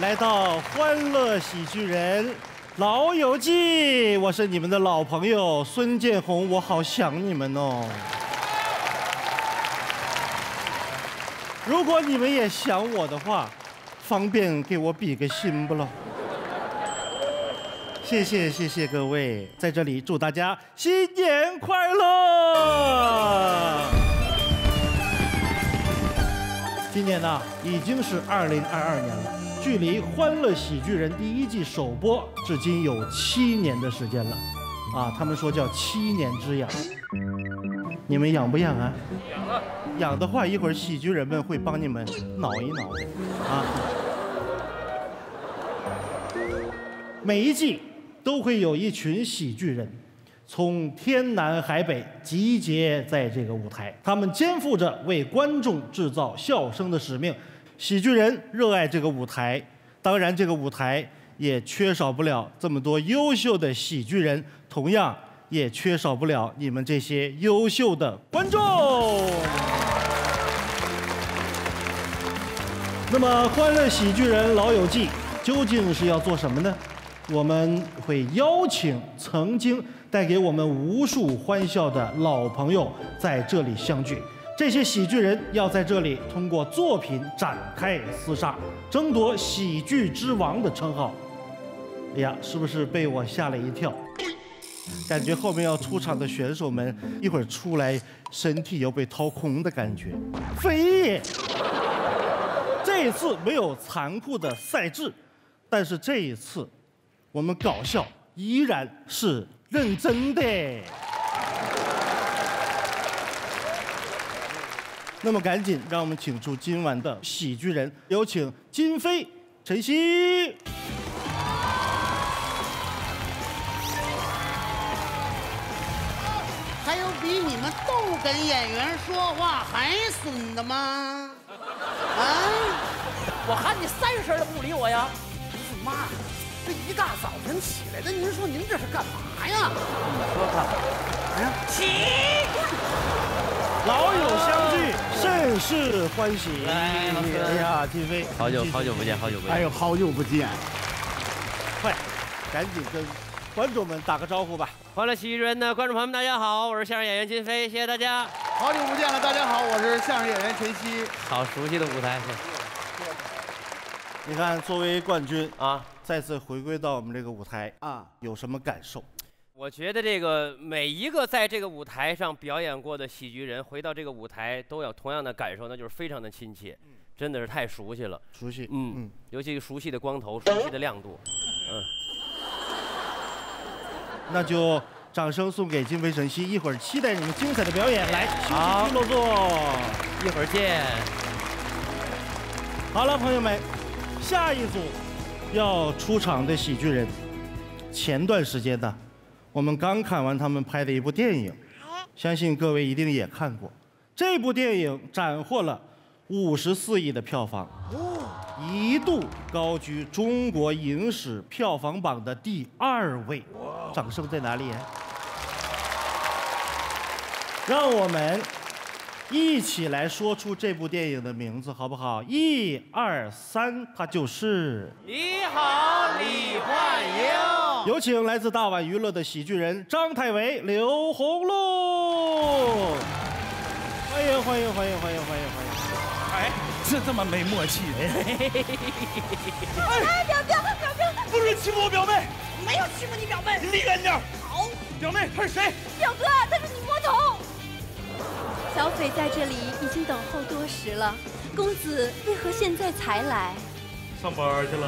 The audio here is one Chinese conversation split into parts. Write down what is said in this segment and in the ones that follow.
来到《欢乐喜剧人》《老友记》，我是你们的老朋友孙建宏，我好想你们哦。如果你们也想我的话，方便给我比个心不喽？谢谢谢谢各位，在这里祝大家新年快乐！今年呢已经是二零二二年了，距离《欢乐喜剧人》第一季首播至今有七年的时间了，啊，他们说叫七年之痒，你们痒不痒啊？痒啊！痒的话，一会儿喜剧人们会帮你们挠一挠，啊。每一季都会有一群喜剧人。从天南海北集结在这个舞台，他们肩负着为观众制造笑声的使命。喜剧人热爱这个舞台，当然这个舞台也缺少不了这么多优秀的喜剧人，同样也缺少不了你们这些优秀的观众。那么，《欢乐喜剧人老友记》究竟是要做什么呢？我们会邀请曾经。带给我们无数欢笑的老朋友在这里相聚，这些喜剧人要在这里通过作品展开厮杀，争夺喜剧之王的称号。哎呀，是不是被我吓了一跳？感觉后面要出场的选手们一会儿出来，身体要被掏空的感觉。非也，这一次没有残酷的赛制，但是这一次，我们搞笑依然是。认真的。那么赶紧，让我们请出今晚的喜剧人，有请金飞、陈曦。还有比你们逗哏演员说话还损的吗？啊！我喊你三声都不理我呀！不是妈。这一大早晨起来的，您说您这是干嘛呀？你说看，哎呀，起！老友相聚，甚是欢喜。哎呀，金飞，好久好久不见，好久不见。哎呦，好久不见！快，赶紧跟观众们打个招呼吧。欢乐喜剧人的观众朋友们，大家好，我是相声演员金飞，谢谢大家。好久不见了，大家好，我是相声演员陈曦。好熟悉的舞台。你看，作为冠军啊。再次回归到我们这个舞台啊，有什么感受？我觉得这个每一个在这个舞台上表演过的喜剧人，回到这个舞台都有同样的感受，那就是非常的亲切，真的是太熟悉了。熟悉，嗯嗯，尤其熟悉的光头，熟悉的亮度，嗯。那就掌声送给金飞晨曦，一会儿期待你们精彩的表演。来，好，落座，一会儿见。好了，朋友们，下一组。要出场的喜剧人，前段时间呢，我们刚看完他们拍的一部电影，相信各位一定也看过。这部电影斩获了五十四亿的票房，一度高居中国影史票房榜的第二位。掌声在哪里？让我们。一起来说出这部电影的名字，好不好？一二三，它就是《你好，李焕英》。有请来自大碗娱乐的喜剧人张太维、刘洪禄。欢迎欢迎欢迎欢迎欢迎欢迎！哎，这这么没默契的？哎，表哥表哥，不准欺负我表妹！没有欺负你表妹，你离远点。好，表妹她是谁？表哥，她是你魔头。小斐在这里已经等候多时了，公子为何现在才来？上班去了。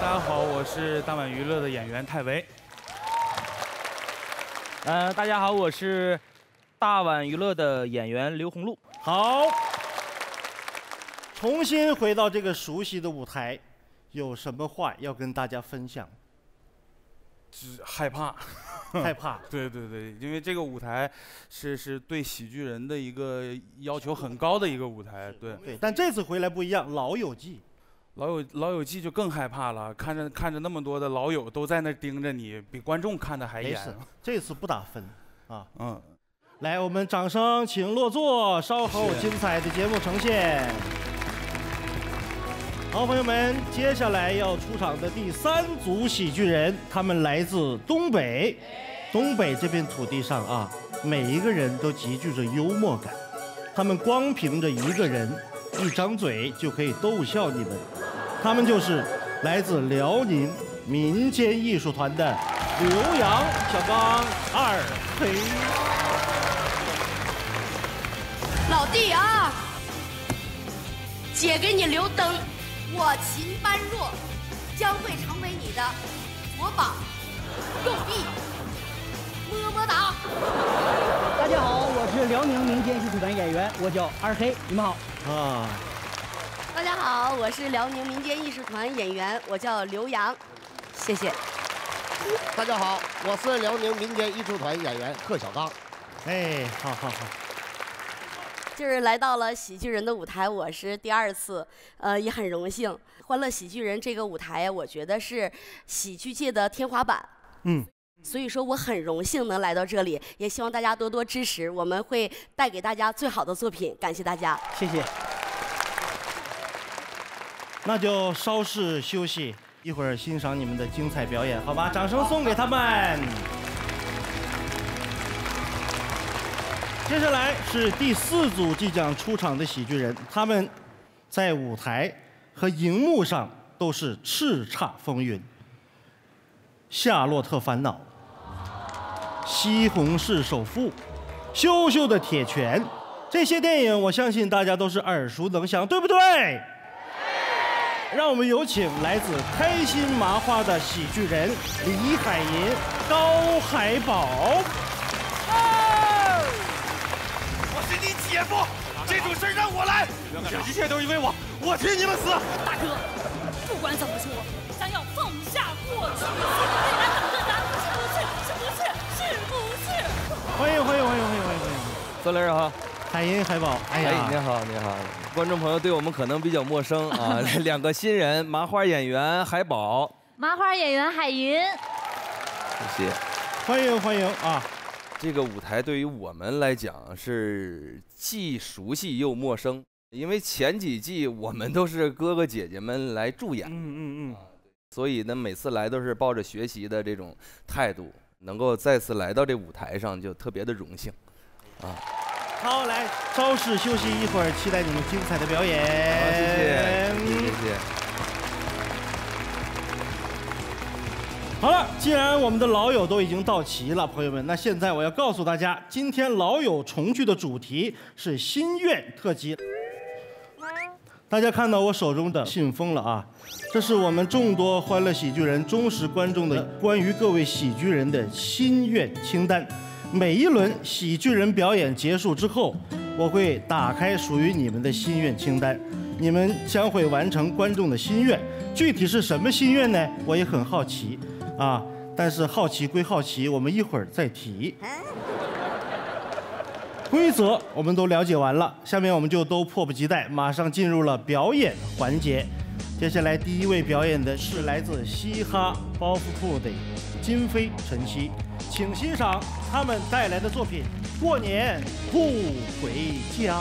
大家好，我是大碗娱乐的演员泰维。呃，大家好，我是大碗娱乐的演员刘红露。好，重新回到这个熟悉的舞台，有什么话要跟大家分享？只害怕。害怕，对对对，因为这个舞台是是对喜剧人的一个要求很高的一个舞台，对对。但这次回来不一样，老友记，老友老友记就更害怕了，看着看着那么多的老友都在那盯着你，比观众看的还严。这次不打分啊，嗯。来，我们掌声请落座，稍后精彩的节目呈现。好，朋友们，接下来要出场的第三组喜剧人，他们来自东北。东北这片土地上啊，每一个人都极具着幽默感，他们光凭着一个人一张嘴就可以逗笑你们。他们就是来自辽宁民间艺术团的刘洋、小刚、二黑。老弟啊，姐给你留灯，我秦般若将会成为你的左膀右臂，么么哒。大家好，我是辽宁民间艺术团演员，我叫二黑，你们好。啊，大家好，我是辽宁民间艺术团演员，我叫刘洋，谢谢。大家好，我是辽宁民间艺术团演员贺小刚。哎，好好好，就是来到了喜剧人的舞台，我是第二次，呃，也很荣幸。欢乐喜剧人这个舞台，我觉得是喜剧界的天花板。嗯，所以说我很荣幸能来到这里，也希望大家多多支持，我们会带给大家最好的作品。感谢大家。谢谢。那就稍事休息，一会儿欣赏你们的精彩表演，好吧？掌声送给他们。接下来是第四组即将出场的喜剧人，他们在舞台和荧幕上都是叱咤风云，《夏洛特烦恼》《西红柿首富》《羞羞的铁拳》这些电影，我相信大家都是耳熟能详，对不对？让我们有请来自开心麻花的喜剧人李海银、高海宝。我是你姐夫，这种事让我来，这一切都是因为我，我替你们死。大哥，不管怎么说，咱要放下过去，孙老师好，海银海宝，哎哎，呀，您好，你好，观众朋友对我们可能比较陌生啊，两个新人，麻花演员海宝，麻花演员海银，谢谢。欢迎欢迎啊！这个舞台对于我们来讲是既熟悉又陌生，因为前几季我们都是哥哥姐姐们来助演，嗯嗯嗯，所以呢每次来都是抱着学习的这种态度，能够再次来到这舞台上就特别的荣幸。好，来稍事休息一会儿，期待你们精彩的表演。好，谢谢，谢谢。好了，既然我们的老友都已经到齐了，朋友们，那现在我要告诉大家，今天老友重聚的主题是心愿特辑。大家看到我手中的信封了啊，这是我们众多欢乐喜剧人忠实观众的关于各位喜剧人的心愿清单。每一轮喜剧人表演结束之后，我会打开属于你们的心愿清单，你们将会完成观众的心愿。具体是什么心愿呢？我也很好奇啊。但是好奇归好奇，我们一会儿再提。规则我们都了解完了，下面我们就都迫不及待，马上进入了表演环节。接下来第一位表演的是来自嘻哈包袱铺的金飞、晨曦，请欣赏他们带来的作品《过年不回家》。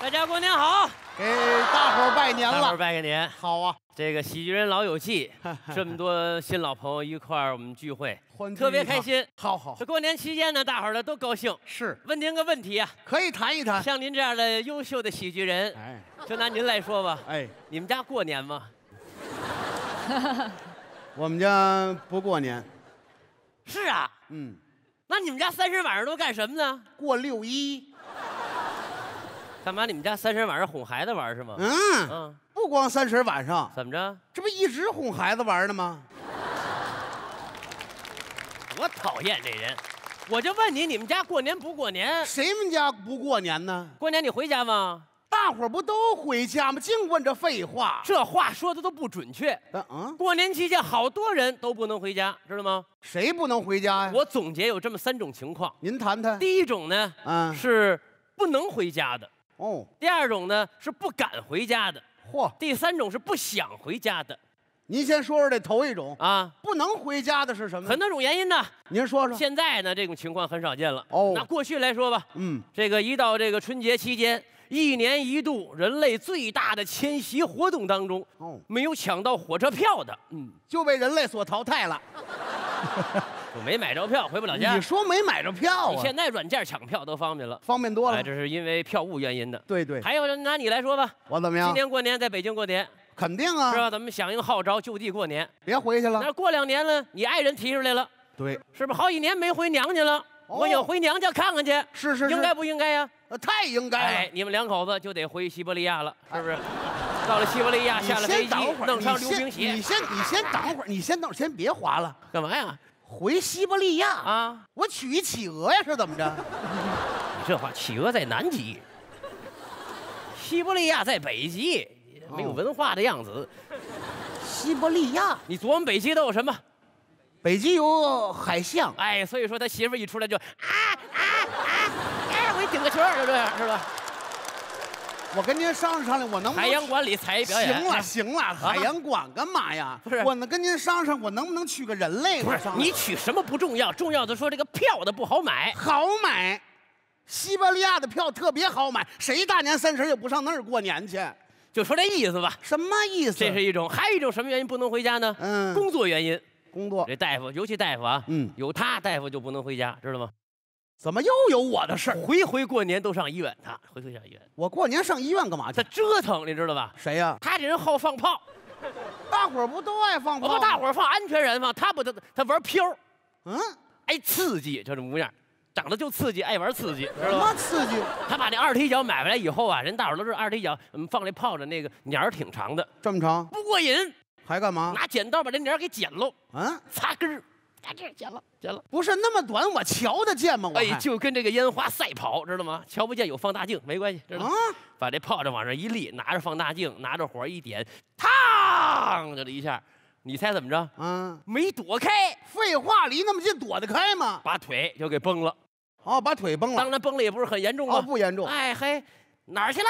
大家过年好，给大伙儿拜年了大伙儿了。拜个年。好啊，这个喜剧人老友记，这么多新老朋友一块儿我们聚会，欢特别开心。好好这过年期间呢，大伙儿呢都高兴。是问您个问题啊，可以谈一谈。像您这样的优秀的喜剧人，哎就拿您来说吧，哎，你们家过年吗？我们家不过年，是啊，嗯，那你们家三十晚上都干什么呢？过六一。干嘛？你们家三十晚上哄孩子玩是吗？嗯，嗯，不光三十晚上，怎么着？这不一直哄孩子玩呢吗？我讨厌这人！我就问你，你们家过年不过年？谁们家不过年呢？过年你回家吗？大伙儿不都回家吗？净问这废话。这话说的都不准确。嗯嗯，过年期间，好多人都不能回家，知道吗？谁不能回家呀？我总结有这么三种情况。您谈谈。第一种呢，嗯，是不能回家的；哦，第二种呢，是不敢回家的；嚯，第三种是不想回家的。您先说说这头一种啊，不能回家的是什么？很多种原因呢。您说说。现在呢，这种情况很少见了。哦那过去来说吧，嗯，这个一到这个春节期间，一年一度人类最大的迁徙活动当中，哦，没有抢到火车票的，嗯，就被人类所淘汰了。就没买着票，回不了家。你说没买着票啊？你现在软件抢票都方便了，方便多了。哎，这是因为票务原因的。对对。还有拿你来说吧，我怎么样？今年过年在北京过年，肯定啊，是吧？咱们响应号召，就地过年。别回去了。那过两年呢？你爱人提出来了，对，是不是好几年没回娘家了？我想回娘家看看去。是是是，应该不应该呀？呃，太应该了。哎，你们两口子就得回西伯利亚了，是不是？到了西伯利亚，下了飞机，弄上溜冰鞋。你先，你先等会儿，你先等，先别滑了。干嘛呀？回西伯利亚啊？我娶一企鹅呀，是怎么着？你这话，企鹅在南极，西伯利亚在北极，没有文化的样子。西伯利亚，你琢磨北极都有什么？北极有海象。哎，所以说他媳妇一出来就啊啊啊！哎，我给你顶个圈儿，就这样是吧？我跟您商量商量，我能不能海洋馆里才艺表演？行了行了，海洋馆干嘛呀？不是，我能跟您商量，我能不能娶个人类？不是，你娶什么不重要，重要的说这个票的不好买。好买，西伯利亚的票特别好买，谁大年三十也不上那儿过年去？就说这意思吧。什么意思？这是一种，还有一种什么原因不能回家呢？嗯，工作原因。工作。这大夫，尤其大夫啊，嗯，有他大夫就不能回家，知道吗？怎么又有我的事儿？回回过年都上医院，他回回上医院。我过年上医院干嘛去？他折腾，你知道吧？谁呀？他这人好放炮，大伙儿不都爱放炮？不，大伙儿放安全人放，他不，他他玩飘。嗯，爱刺激，就这模样，长得就刺激，爱玩刺激，知道什吗？么刺激？他把那二踢脚买回来以后啊，人大伙儿都知道二踢脚，嗯，放那炮的那个鸟儿挺长的，这么长，不过瘾，还干嘛？拿剪刀把这鸟儿给剪喽，嗯，擦根儿。在这儿剪了，剪了，不是那么短，我瞧得见吗？我哎，就跟这个烟花赛跑，知道吗？瞧不见有放大镜没关系，知道吗？啊、把这炮仗往上一立，拿着放大镜，拿着火一点，嘡，就这一下，你猜怎么着？嗯，没躲开。废话，离那么近躲得开吗？把腿就给崩了。哦，把腿崩了。当然崩了也不是很严重啊，哦，不严重。哎嘿。哪儿去了？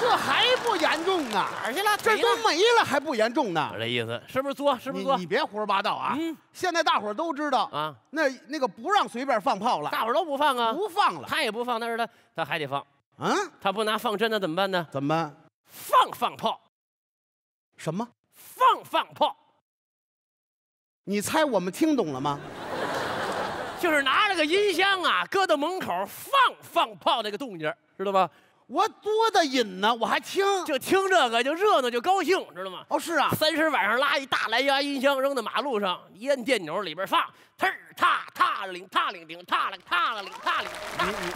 这还不严重呢？哪儿去了？这都没了还不严重呢？这意思是不是作？是不是作？你别胡说八道啊！嗯，现在大伙儿都知道啊，那那个不让随便放炮了，大伙儿都不放啊，不放了。他也不放，但是他他还得放。嗯，他不拿放针的怎么办呢？怎么办？放放炮。什么？放放炮。你猜我们听懂了吗？就是拿着个音箱啊，搁到门口放放炮那个动静，知道吗？我多的瘾呢，我还听，就听这个就热闹就高兴，知道吗？哦，是啊，三十晚上拉一大蓝牙音箱扔到马路上，一摁电钮里边放，呲儿踏踏领踏领顶踏了踏了领踏领，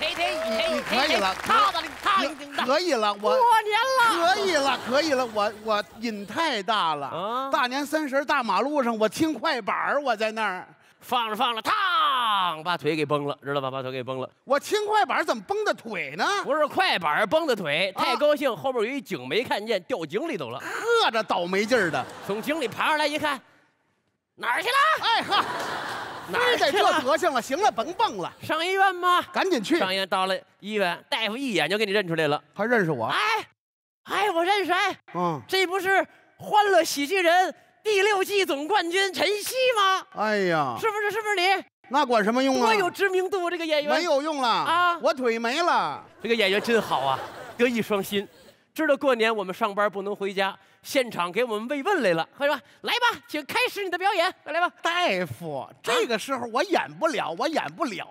嘿嘿嘿，你可以了，踏了领踏领顶可以了，我过年了，可以了，可以了，我我瘾太大了啊！大年三十大马路上我听快板我在那儿。放着放着，嘡，把腿给崩了，知道吧？把腿给崩了。我轻快板怎么崩的腿呢？不是快板崩的腿，太高兴，后边有一井没看见，掉井里头了。呵，这倒霉劲儿的，从井里爬上来一看，哪儿去了？哎呵，哪儿得这德行了？行了，甭蹦了，上医院吧？赶紧去。上医院到了医院，大夫一眼就给你认出来了，还认识我？哎，哎，我认识，哎，嗯，这不是《欢乐喜剧人》。第六季总冠军陈曦吗？哎呀，是不是？是不是你？那管什么用啊？多有知名度，这个演员没有用了啊！我腿没了。这个演员真好啊，德艺双馨。知道过年我们上班不能回家，现场给我们慰问来了，快说？来吧，请开始你的表演，快来吧。大夫，这个时候我演不了，我演不了。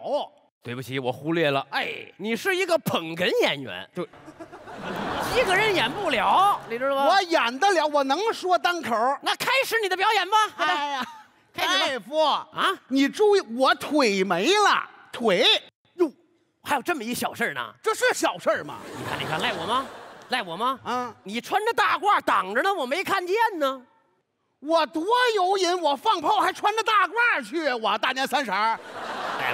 对不起，我忽略了。哎，你是一个捧哏演员，对。一个人演不了，你知道吗？我演得了，我能说单口。那开始你的表演吧。哎呀，开始大夫啊，你注意，我腿没了，腿哟，还有这么一小事呢？这是小事吗？你看，你看，赖我吗？赖我吗？啊，你穿着大褂挡着呢，我没看见呢。我多有瘾，我放炮还穿着大褂去，我大年三十。大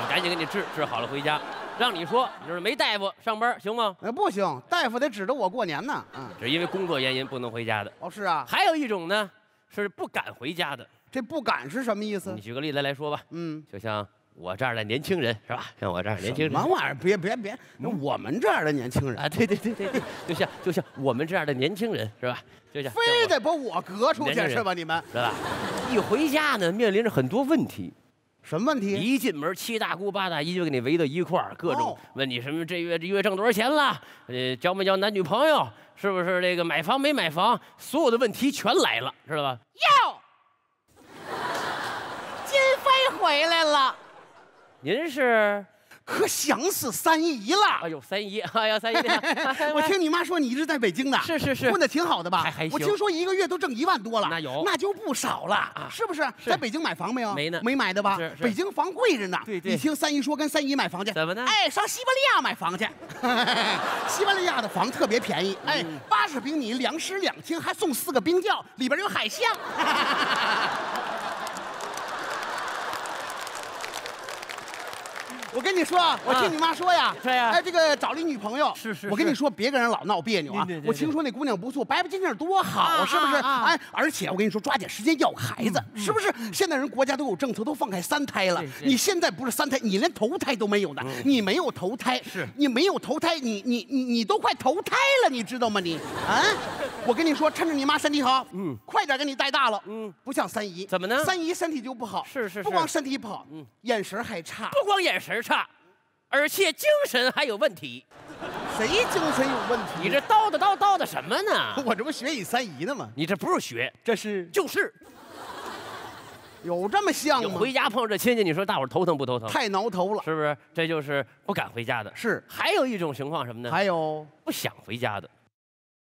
夫赶紧给你治，治好了回家。让你说，你说没大夫上班行吗？哎，不行，大夫得指着我过年呢。嗯，是因为工作原因不能回家的。哦，是啊。还有一种呢，是不敢回家的。这不敢是什么意思？你举个例子来说吧。嗯，就像我这样的年轻人是吧？像我这样的年轻人，什么玩意儿？别别别，那我们这样的年轻人啊，对对对对对，就像就像我们这样的年轻人是吧？就像非得把我隔出去是吧？你们是吧？一回家呢，面临着很多问题。什么问题？一进门，七大姑八大姨就给你围到一块儿，各种问你什么这月这月挣多少钱了？呃，交没交男女朋友？是不是这个买房没买房？所有的问题全来了，知道吧？哟，金飞回来了。您是？可想死三姨了！哎呦，三姨，哎呀，三姨，我听你妈说你一直在北京呢，是是是，混的挺好的吧？还还行。我听说一个月都挣一万多了，那有，那就不少了啊，是不是？在北京买房没有？没呢，没买的吧？是是。北京房贵着呢。对对。你听三姨说跟三姨买房去，怎么呢？哎，上西伯利亚买房去，西伯利亚的房特别便宜，哎，八十平米，两室两厅，还送四个冰窖，里边有海象。我跟你说啊，我听你妈说呀，对呀，哎，这个找了一女朋友，是是。我跟你说，别跟人老闹别扭啊。我听说那姑娘不错，白白净净多好，是不是？哎，而且我跟你说，抓紧时间要个孩子，是不是？现在人国家都有政策，都放开三胎了。你现在不是三胎，你连头胎都没有呢。你没有头胎，是你没有头胎，你你你你都快投胎了，你知道吗？你啊，我跟你说，趁着你妈身体好，嗯，快点给你带大了，嗯，不像三姨，怎么呢？三姨身体就不好，是是，不光身体不好，嗯，眼神还差，不光眼神差。而且精神还有问题，谁精神有问题？你这叨叨叨叨的什么呢？我这不学你三姨呢吗？你这不是学，这是就是。有这么像吗？回家碰着这亲戚，你说大伙头疼不头疼？太挠头了，是不是？这就是不敢回家的。是。还有一种情况什么呢？还有不想回家的，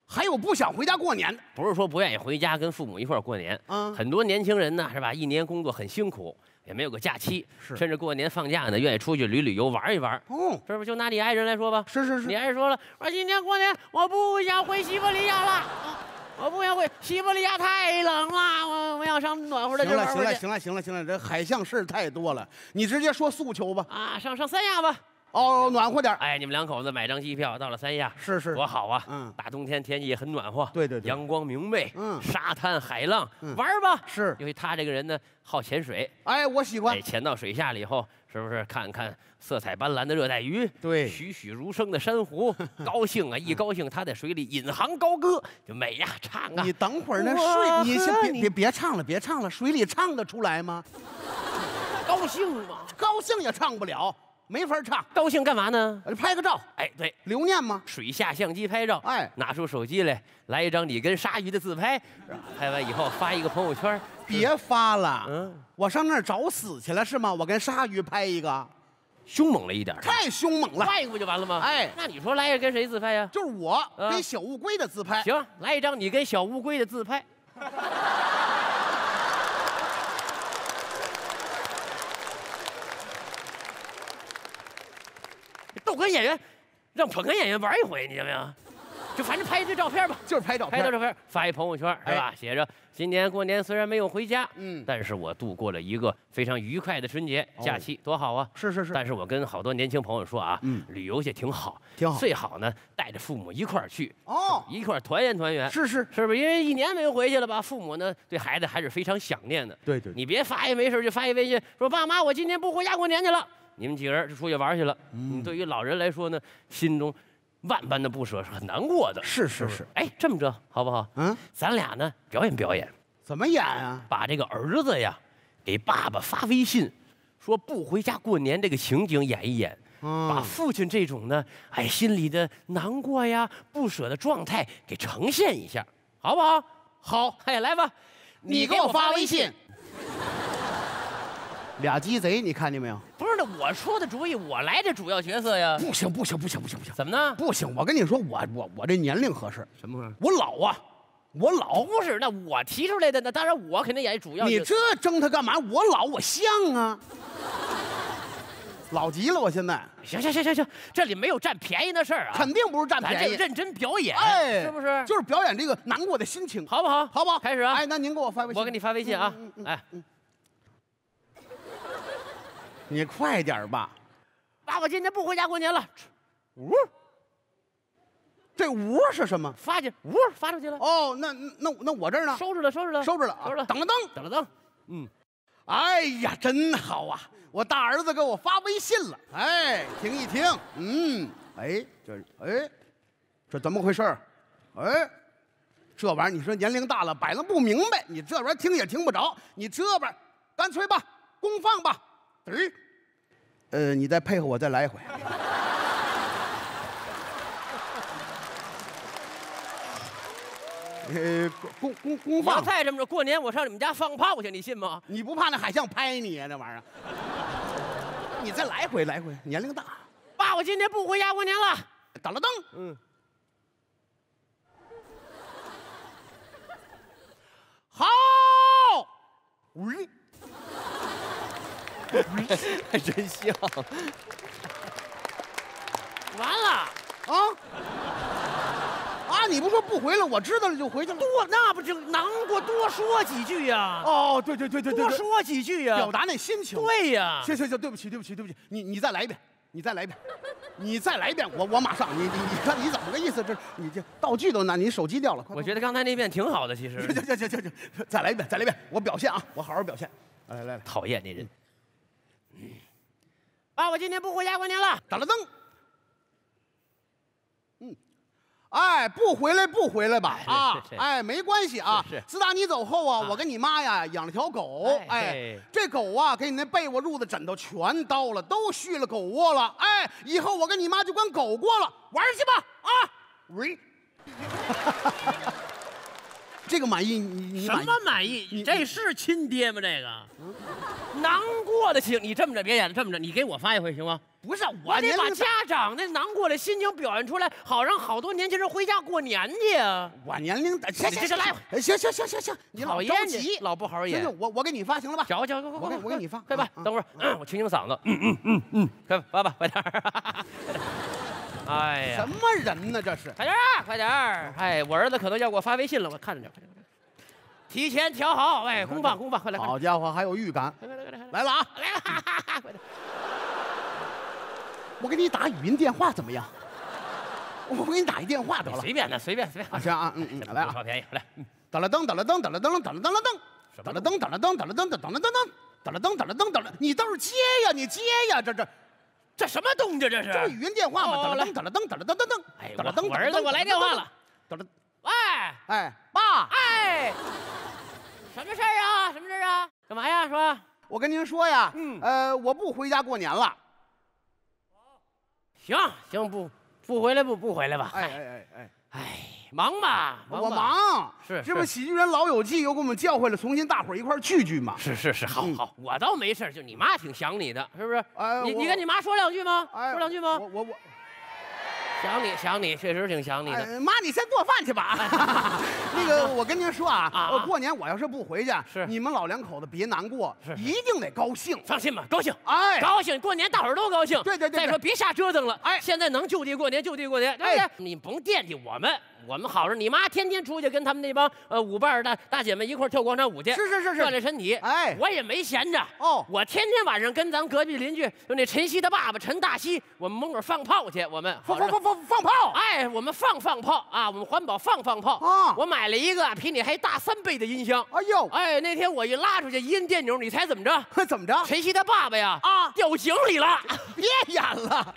还有不想回家过年的。不是说不愿意回家跟父母一块过年。嗯。很多年轻人呢，是吧？一年工作很辛苦。也没有个假期，甚至过年放假呢，愿意出去旅旅游玩一玩。哦，是不是？就拿你爱人来说吧。是是是。你爱人说了，我今年过年我不想回西伯利亚了，我不想回西伯利亚，太冷了，我我要上暖和的地方。行了行了行了行了行了，这海象事儿太多了，你直接说诉求吧。啊，上上三亚吧。哦，暖和点哎，你们两口子买张机票到了三亚，是是，多好啊！嗯，大冬天天气也很暖和，对对对，阳光明媚，嗯，沙滩海浪，玩吧。是，因为他这个人呢，好潜水。哎，我喜欢。潜到水下了以后，是不是看看色彩斑斓的热带鱼？对，栩栩如生的珊瑚，高兴啊！一高兴，他在水里引吭高歌，就美呀，唱啊！你等会儿那睡，你先别别别唱了，别唱了，水里唱得出来吗？高兴吗？高兴也唱不了。没法唱，高兴干嘛呢？拍个照，哎，对，留念吗？水下相机拍照，哎，拿出手机来，来一张你跟鲨鱼的自拍，拍完以后发一个朋友圈。别发了，嗯，我上那儿找死去了是吗？我跟鲨鱼拍一个，凶猛了一点，太凶猛了，拍一个不就完了吗？哎，那你说来一个跟谁自拍呀？就是我跟小乌龟的自拍。行，来一张你跟小乌龟的自拍。逗哏演员，让捧哏演员玩一回，你知道没有？就反正拍一堆照片吧，就是拍照片，拍张照片发一朋友圈，是吧？写着今年过年虽然没有回家，嗯，但是我度过了一个非常愉快的春节假期，多好啊！是是是。但是我跟好多年轻朋友说啊，嗯，旅游去挺好，挺好，最好呢带着父母一块儿去，哦，一块儿团圆团圆。是是，是不是？因为一年没有回去了吧？父母呢对孩子还是非常想念的。对对。你别发一没事就发一微信说爸妈，我今年不回家过年去了。你们几个人就出去玩去了。嗯，对于老人来说呢，心中万般的不舍，是很难过的。是是是。哎，这么着好不好？嗯，咱俩呢表演表演。怎么演啊？把这个儿子呀，给爸爸发微信，说不回家过年这个情景演一演。嗯。把父亲这种呢，哎，心里的难过呀、不舍的状态给呈现一下，好不好？好。哎，来吧，你给我发微信。俩鸡贼，你看见没有？不是，那我出的主意，我来这主要角色呀。不行，不行，不行，不行，不行！怎么呢？不行，我跟你说，我我我这年龄合适。什么合适？我老啊，我老。不是，那我提出来的，那当然我肯定演主要。你这争他干嘛？我老，我像啊。老极了，我现在。行行行行行，这里没有占便宜的事儿啊。肯定不是占便宜，认真表演，哎，是不是？就是表演这个难过的心情，好不好？好不好？开始啊！哎，那您给我发微信。我给你发微信啊！哎。你快点吧，爸，我今天不回家过年了。呜，这呜是什么？发去，呜发出去了。哦，那那那我这儿呢？收拾了，收拾了，收拾了，收着了。等了灯，等了灯。嗯，哎呀，真好啊！我大儿子给我发微信了，哎，听一听，嗯，哎，这，哎，这怎么回事哎，这玩意儿，你说年龄大了，摆弄不明白，你这玩意儿听也听不着，你这玩意儿，干脆吧，公放吧，嘚呃，你再配合我再来一回。呃，公公公放。要再这么着，过年我上你们家放炮去，你信吗？你不怕那海象拍你呀？那玩意儿，你再来回来回，年龄大。爸，我今天不回家过年了。打了灯。嗯。好。喂。还真像。完了啊。啊！你不说不回来，我知道了就回去了。多那不就难过多说几句呀？哦，对对对对对，多说几句呀，表达那心情。对呀。行行行，对不起对不起对不起，你你再来一遍，你再来一遍，你再来一遍，我我马上。你你你看你怎么个意思？这你这道具都拿，你手机掉了。我觉得刚才那遍挺好的，其实。行行行行行，再来一遍再来一遍，我表现啊，我好好表现。来来来，讨厌那人。爸，我今天不回家过年了。打了灯。哎，不回来不回来吧啊！哎，没关系啊。自打你走后啊，我跟你妈呀养了条狗。哎，这狗啊，给你那被窝、褥子、枕头全叨了，都续了狗窝了。哎，以后我跟你妈就管狗过了，玩去吧啊！喂。这个满意你你什么满意？你这是亲爹吗？这个难过的情，你这么着别演了，这么着，你给我发一回行吗？不是，我得把家长那难过的心情表现出来，好让好多年轻人回家过年去啊！我年龄大，行行行，来，行行行行行，你老着急，老不好好演。行行，我我给你发行了吧？行行，我给我给你发，快吧，等会儿，我清清嗓子。嗯嗯嗯嗯，快发吧，快点。哎呀，什么人呢？这是，快点啊，快点哎，我儿子可能要给我发微信了，我看着点。提前调好，哎，公放公放，快来！好家伙，还有预感，来来来来来了啊！来了，快点！我给你打语音电话怎么样？我给你打一电话得了。随便的，随便随便。行啊，嗯嗯，来啊，好便宜，来。噔了噔，噔了噔，噔了噔，噔了噔了噔，噔了噔，噔了噔，噔了噔，噔了噔，噔了噔，噔了噔，噔了噔，噔了。你倒是接呀，你接呀，这这。这什么动静？这是？这是语音电话吗？噔噔噔，噔噔噔，噔了噔噔噔。哎，我儿子给我来电话了。噔了，喂，哎，爸，哎，什么事儿啊？什么事儿啊？干嘛呀？说，我跟您说呀，嗯，呃，我不回家过年了。行行，不不回来不不回来吧？哎哎哎哎，哎。忙吧，我忙是，这不喜剧人老友记又给我们叫回来，重新大伙儿一块聚聚嘛。是是是，好好，我倒没事就你妈挺想你的，是不是？哎，你你跟你妈说两句吗？说两句吗？我我我。想你想你，确实挺想你的。妈，你先做饭去吧。那个，我跟您说啊，过年我要是不回去，是你们老两口子别难过，是一定得高兴。放心吧，高兴。哎，高兴，过年大伙儿都高兴。对对对。再说别瞎折腾了。哎，现在能就地过年就地过年，对不对？你甭惦记我们。我们好着，你妈天天出去跟他们那帮呃舞伴大大姐们一块跳广场舞去，是是是是，锻炼身体。哎，我也没闲着哦，我天天晚上跟咱隔壁邻居就那陈曦的爸爸陈大西，我们门口放炮去，我们放放放放放炮。哎，我们放放炮啊，我们环保放放炮啊。我买了一个比你还大三倍的音箱。哎呦，哎，那天我一拉出去一摁电钮，你猜怎么着？怎么着？陈曦他爸爸呀啊，掉井里了，别演了。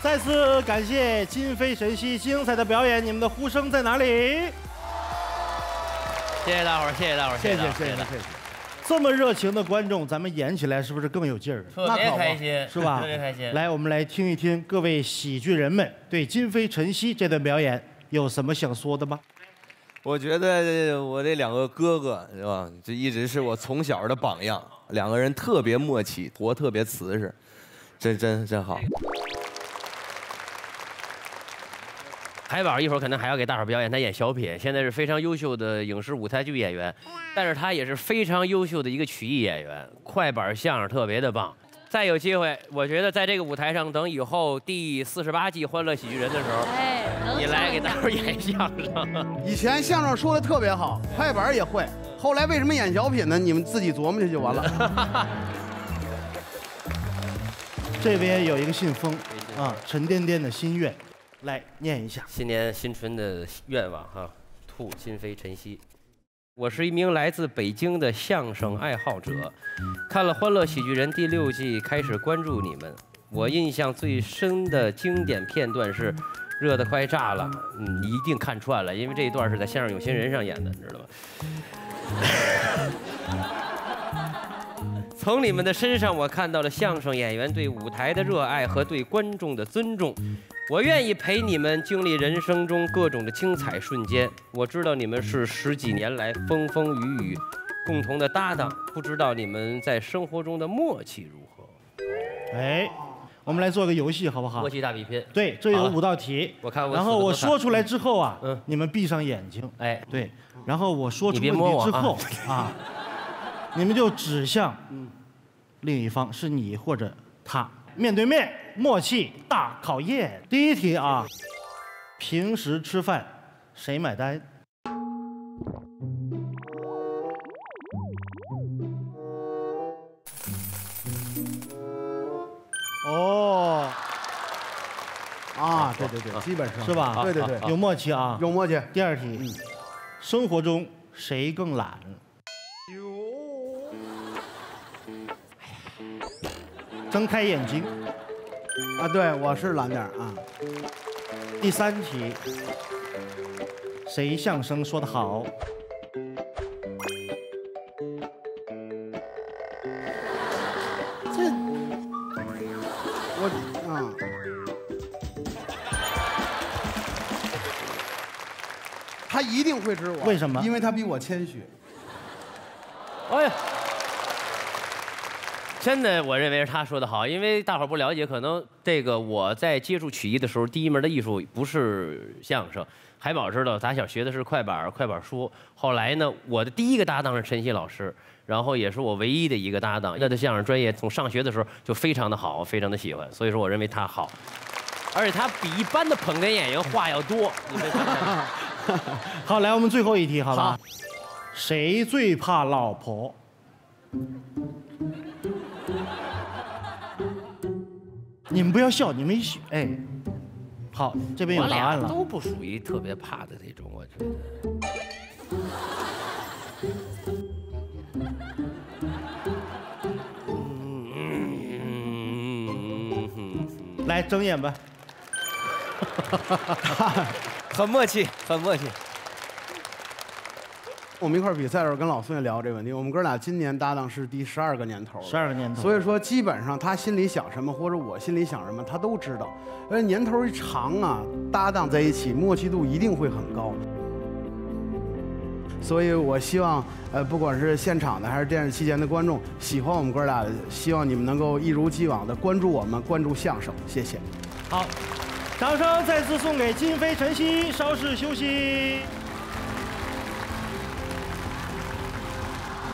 再次感谢金飞神犀精彩的表演，你们的呼声在哪里？谢谢大伙儿，谢谢大伙儿，谢谢谢谢谢谢。这么热情的观众，咱们演起来是不是更有劲儿？特别开心，是吧？特别开心。来，我们来听一听各位喜剧人们对金飞晨曦这段表演有什么想说的吗？我觉得我这两个哥哥是吧，这一直是我从小的榜样，两个人特别默契，活特别瓷实，真真真好。海宝一会儿可能还要给大伙儿表演，他演小品，现在是非常优秀的影视舞台剧演员，但是他也是非常优秀的一个曲艺演员，快板相声特别的棒。再有机会，我觉得在这个舞台上，等以后第四十八季《欢乐喜剧人》的时候，哎，你来给大伙儿演相声。以前相声说的特别好，快板也会，后来为什么演小品呢？你们自己琢磨去就完了。这边有一个信封啊，沉甸甸的心愿，来念一下。新年新春的愿望哈，兔心飞晨曦。我是一名来自北京的相声爱好者，看了《欢乐喜剧人》第六季，开始关注你们。我印象最深的经典片段是。热得快炸了，嗯，你一定看串了，因为这一段是在《相声有新人》上演的，你知道吗？从你们的身上，我看到了相声演员对舞台的热爱和对观众的尊重。我愿意陪你们经历人生中各种的精彩瞬间。我知道你们是十几年来风风雨雨共同的搭档，不知道你们在生活中的默契如何？哎。我们来做个游戏，好不好？默契大比拼。对，这有五道题。我看我。然后我说出来之后啊，嗯，你们闭上眼睛。哎，对。然后我说出问题之后 啊，你们就指向另一方，是你或者他，面对面，默契大考验。第一题啊，平时吃饭谁买单？哦，啊，对对对，基本上是吧？对对对，有默契啊，有默契。第二题，生活中谁更懒？睁开眼睛。啊，对，我是懒点啊。第三题，谁相声说的好？这我啊他一定会知我，为什么？因为他比我谦虚。哎呀，真的，我认为是他说的好，因为大伙儿不了解，可能这个我在接触曲艺的时候，第一门的艺术不是相声。海宝知道，打小学的是快板，快板书。后来呢，我的第一个搭档是陈曦老师，然后也是我唯一的一个搭档。他的相声专业从上学的时候就非常的好，非常的喜欢，所以说我认为他好，而且他比一般的捧哏演员话要多。好，来我们最后一题，好吧？谁最怕老婆？你们不要笑，你们一哎，好，这边有答案了。都不属于特别怕的那种，我觉得。来睁眼吧。很默契，很默契。我们一块儿比赛的时候跟老孙也聊这个问题。我们哥俩今年搭档是第十二个年头，十二个年头。所以说，基本上他心里想什么，或者我心里想什么，他都知道。而年头一长啊，搭档在一起，默契度一定会很高。所以我希望，呃，不管是现场的还是电视期间的观众，喜欢我们哥俩，希望你们能够一如既往的关注我们，关注相声。谢谢。好。掌声再次送给金飞晨曦，稍事休息。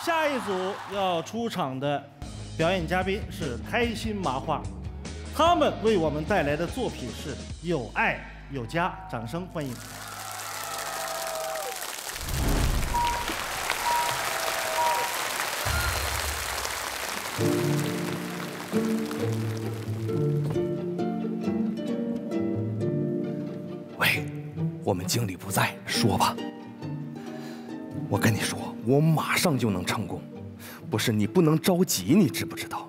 下一组要出场的表演嘉宾是开心麻花，他们为我们带来的作品是有爱有家，掌声欢迎。喂我们经理不在，说吧。我跟你说，我马上就能成功。不是你不能着急，你知不知道？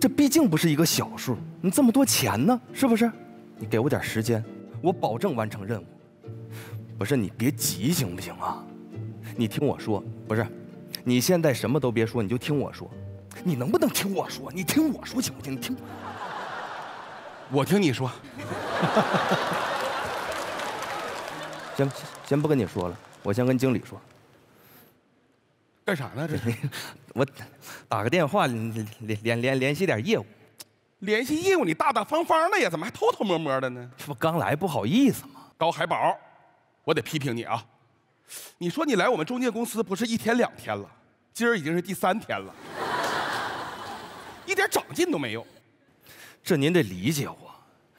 这毕竟不是一个小数，你这么多钱呢，是不是？你给我点时间，我保证完成任务。不是你别急，行不行啊？你听我说，不是，你现在什么都别说，你就听我说。你能不能听我说？你听我说行不行？你听，我听你说。行，先不跟你说了，我先跟经理说。干啥呢？这 我打个电话联联联联系点业务。联系业务，你大大方方的呀，怎么还偷偷摸摸的呢？这不刚来不好意思吗？高海宝，我得批评你啊！你说你来我们中介公司不是一天两天了，今儿已经是第三天了，一点长进都没有。这您得理解我，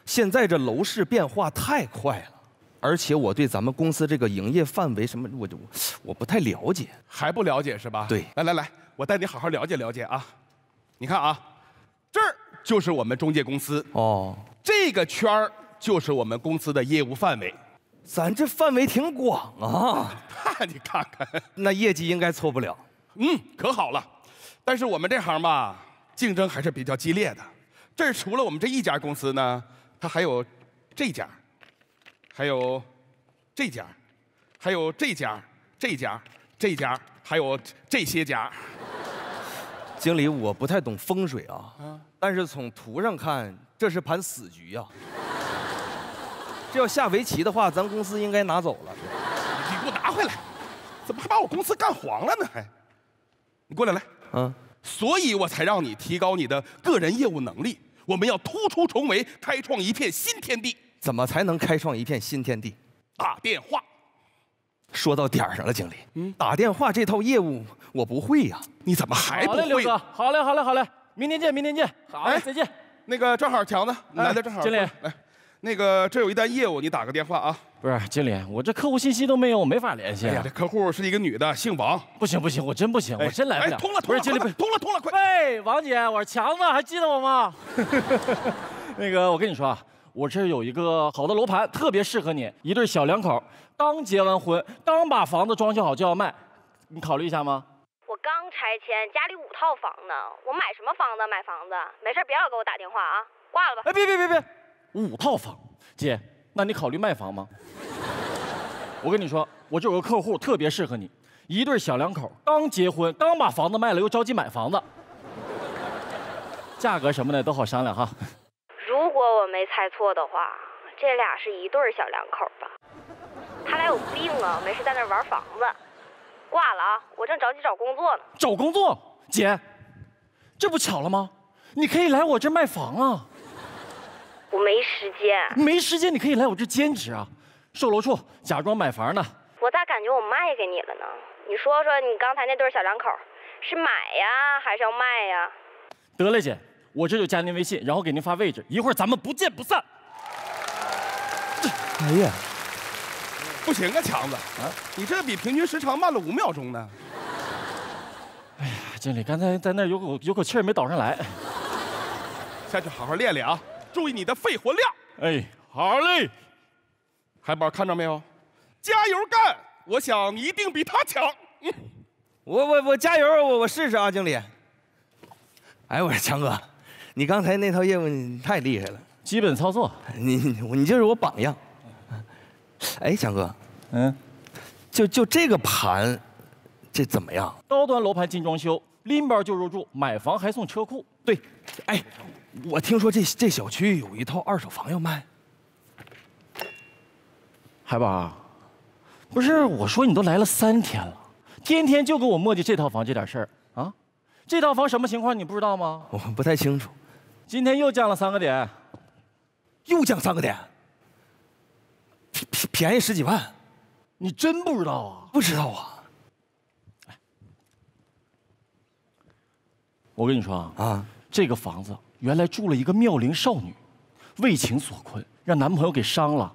现在这楼市变化太快了。而且我对咱们公司这个营业范围什么，我就我不太了解，还不了解是吧？对，来来来，我带你好好了解了解啊！你看啊，这儿就是我们中介公司。哦，这个圈儿就是我们公司的业务范围。咱这范围挺广啊，那你看看，那业绩应该错不了。嗯，可好了。但是我们这行吧，竞争还是比较激烈的。这儿除了我们这一家公司呢，它还有这家，还有这家，还有这家，这家，这家，还有这些家。经理，我不太懂风水啊，但是从图上看，这是盘死局呀。这要下围棋的话，咱公司应该拿走了。你给我拿回来！怎么还把我公司干黄了呢？还，你过来来。嗯。所以我才让你提高你的个人业务能力。我们要突出重围，开创一片新天地。怎么才能开创一片新天地？打电话。说到点儿上了，经理。嗯。打电话这套业务我不会呀。你怎么还不会？好嘞，刘哥。好嘞，好嘞，好嘞。明天见，明天见。好嘞，再见。那个正好强子来的正好。经理，来。那个，这有一单业务，你打个电话啊。不是，经理，我这客户信息都没有，我没法联系。哎呀，这客户是一个女的，姓王。不行不行，我真不行，我真来不了。通了，通了经理，通了通了，快。喂，王姐，我是强子，还记得我吗？那个，我跟你说啊，我这有一个好的楼盘，特别适合你。一对小两口刚结完婚，刚把房子装修好就要卖，你考虑一下吗？我刚拆迁，家里五套房呢，我买什么房子？买房子？没事，别老给我打电话啊，挂了吧。哎，别别别别，五套房。姐，那你考虑卖房吗？我跟你说，我这有个客户特别适合你，一对小两口刚结婚，刚把房子卖了，又着急买房子，价格什么的都好商量哈。没猜错的话，这俩是一对小两口吧？他俩有病啊！没事在那玩房子。挂了啊！我正着急找工作呢。找工作？姐，这不巧了吗？你可以来我这卖房啊。我没时间，没时间，你可以来我这兼职啊，售楼处假装买房呢。我咋感觉我卖给你了呢？你说说，你刚才那对小两口是买呀，还是要卖呀？得嘞，姐，我这就加您微信，然后给您发位置，一会儿咱们不见不散。哎呀，不行啊，强子啊，你这比平均时长慢了五秒钟呢。哎呀，经理，刚才在那有口有口气儿没倒上来，下去好好练练啊。注意你的肺活量！哎，好嘞。海宝看着没有？加油干！我想一定比他强。我我我加油！我我试试啊，经理。哎，我说强哥，你刚才那套业务你太厉害了，基本操作，你你就是我榜样。哎，强哥，嗯，就就这个盘，这怎么样？高端楼盘精装修，拎包就入住，买房还送车库。对，哎。我听说这这小区有一套二手房要卖，海宝，不是我说你都来了三天了，天天就跟我磨叽这套房这点事儿啊？这套房什么情况你不知道吗？我不太清楚。今天又降了三个点，又降三个点，便便宜十几万，你真不知道啊？不知道啊。我跟你说啊，啊，这个房子。原来住了一个妙龄少女，为情所困，让男朋友给伤了，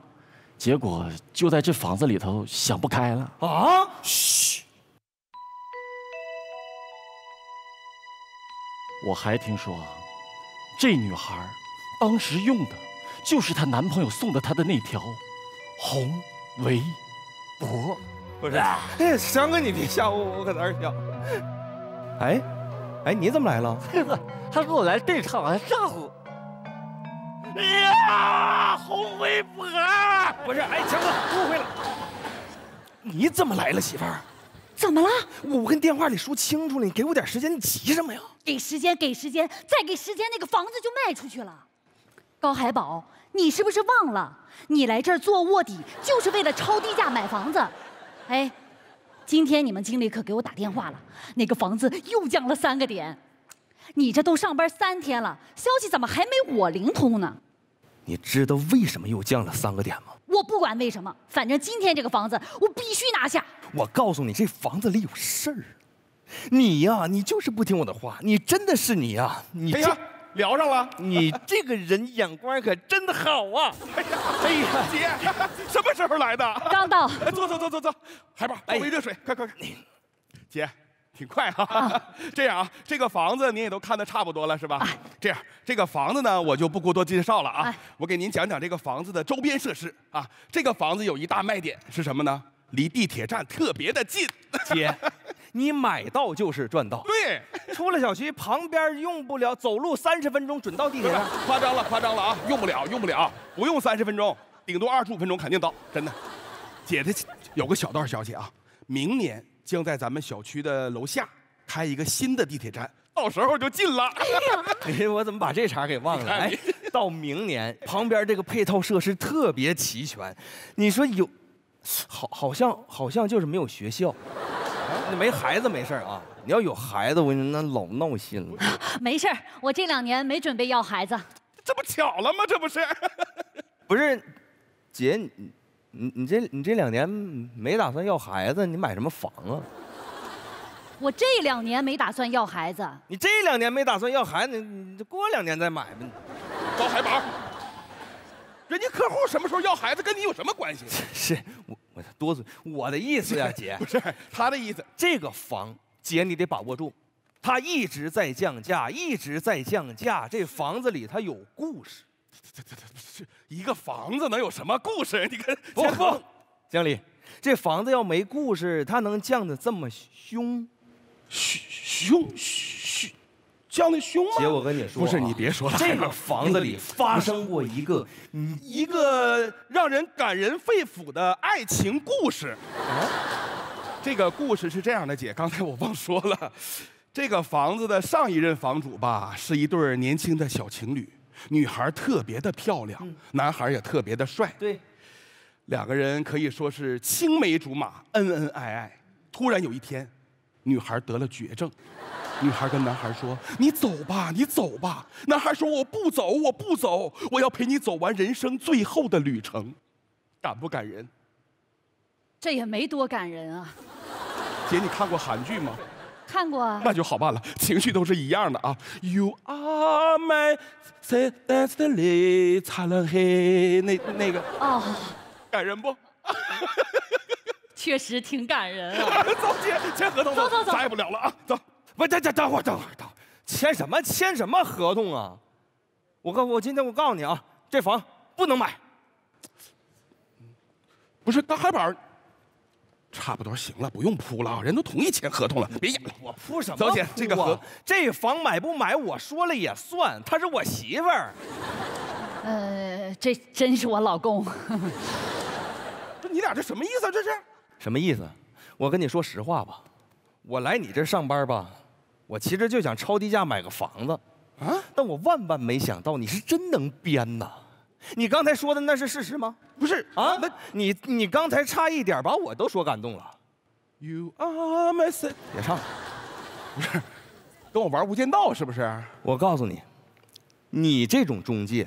结果就在这房子里头想不开了啊！嘘，我还听说，这女孩当时用的就是她男朋友送的她的那条红围脖。不是，哎，强哥，你别吓我，我搁哪儿想？哎，哎，你怎么来了？他给我来这套，还上乎。哎呀，红围脖！不是，哎，强哥，误会了。你怎么来了，媳妇儿？怎么了？我我跟电话里说清楚了，你给我点时间，你急什么呀？给时间，给时间，再给时间，那个房子就卖出去了。高海宝，你是不是忘了？你来这儿做卧底，就是为了超低价买房子。哎，今天你们经理可给我打电话了，那个房子又降了三个点。你这都上班三天了，消息怎么还没我灵通呢？你知道为什么又降了三个点吗？我不管为什么，反正今天这个房子我必须拿下。我告诉你，这房子里有事儿。你呀，你就是不听我的话，你真的是你呀，你这聊上了。你这个人眼光可真的好啊！哎呀，哎呀姐，什么时候来的？刚到。坐坐坐坐坐，海宝，倒杯热水，快快快。姐。挺快哈。这样啊，这个房子您也都看的差不多了是吧？这样，这个房子呢，我就不过多介绍了啊。我给您讲讲这个房子的周边设施啊。这个房子有一大卖点是什么呢？离地铁站特别的近。姐，你买到就是赚到。对，出了小区旁边用不了，走路三十分钟准到地铁站。夸张了，夸张了啊！用不了，用不了，不用三十分钟，顶多二十五分钟肯定到，真的。姐的有个小道消息啊，明年将在咱们小区的楼下开一个新的地铁站，到时候就近了。哎呀，我怎么把这茬给忘了？哎，到明年旁边这个配套设施特别齐全，你说有，好好像好像就是没有学校，没孩子没事啊。你要有孩子，我跟你那老闹心了。没事我这两年没准备要孩子。这不巧了吗？这不是？不是，姐你。你你这你这两年没打算要孩子，你买什么房啊？我这两年没打算要孩子。你这两年没打算要孩子，你你过两年再买吧。招海宝，人家客户什么时候要孩子跟你有什么关系？是我我多嘴，我的意思呀，姐。不是他的意思，这个房姐你得把握住，他一直在降价，一直在降价。这房子里他有故事。这这这这一个房子能有什么故事？你看，不不，经理，这房子要没故事，它能降的这么凶？凶凶凶，降的凶吗？姐，我跟你说，不是你别说了，这个房子里发生过一个一个让人感人肺腑的爱情故事。这个故事是这样的，姐，刚才我忘说了，这个房子的上一任房主吧，是一对年轻的小情侣。女孩特别的漂亮，男孩也特别的帅。对，两个人可以说是青梅竹马，恩恩爱爱。突然有一天，女孩得了绝症，女孩跟男孩说：“你走吧，你走吧。”男孩说：“我不走，我不走，我要陪你走完人生最后的旅程。”感不感人？这也没多感人啊。姐，你看过韩剧吗？看过啊，那就好办了，情绪都是一样的啊。You are my sad destiny，擦了黑，那那个哦，感人不？确实挺感人啊。走，姐，签合同，走走走，再不了了啊，走。不，等等等会儿，等会儿，等会儿，签什么签什么合同啊？我告我今天我告诉你啊，这房不能买。不是大海宝。差不多行了，不用铺了，人都同意签合同了，别演了。我铺什么？走姐，这个合，这房买不买我说了也算，她是我媳妇儿。呃，这真是我老公。不你俩这什么意思？这是什么意思？我跟你说实话吧，我来你这上班吧，我其实就想超低价买个房子啊，但我万万没想到你是真能编呐。你刚才说的那是事实吗？不是啊，那你你刚才差一点把我都说感动了。You are my sun。别唱了，不是，跟我玩无间道是不是？我告诉你，你这种中介，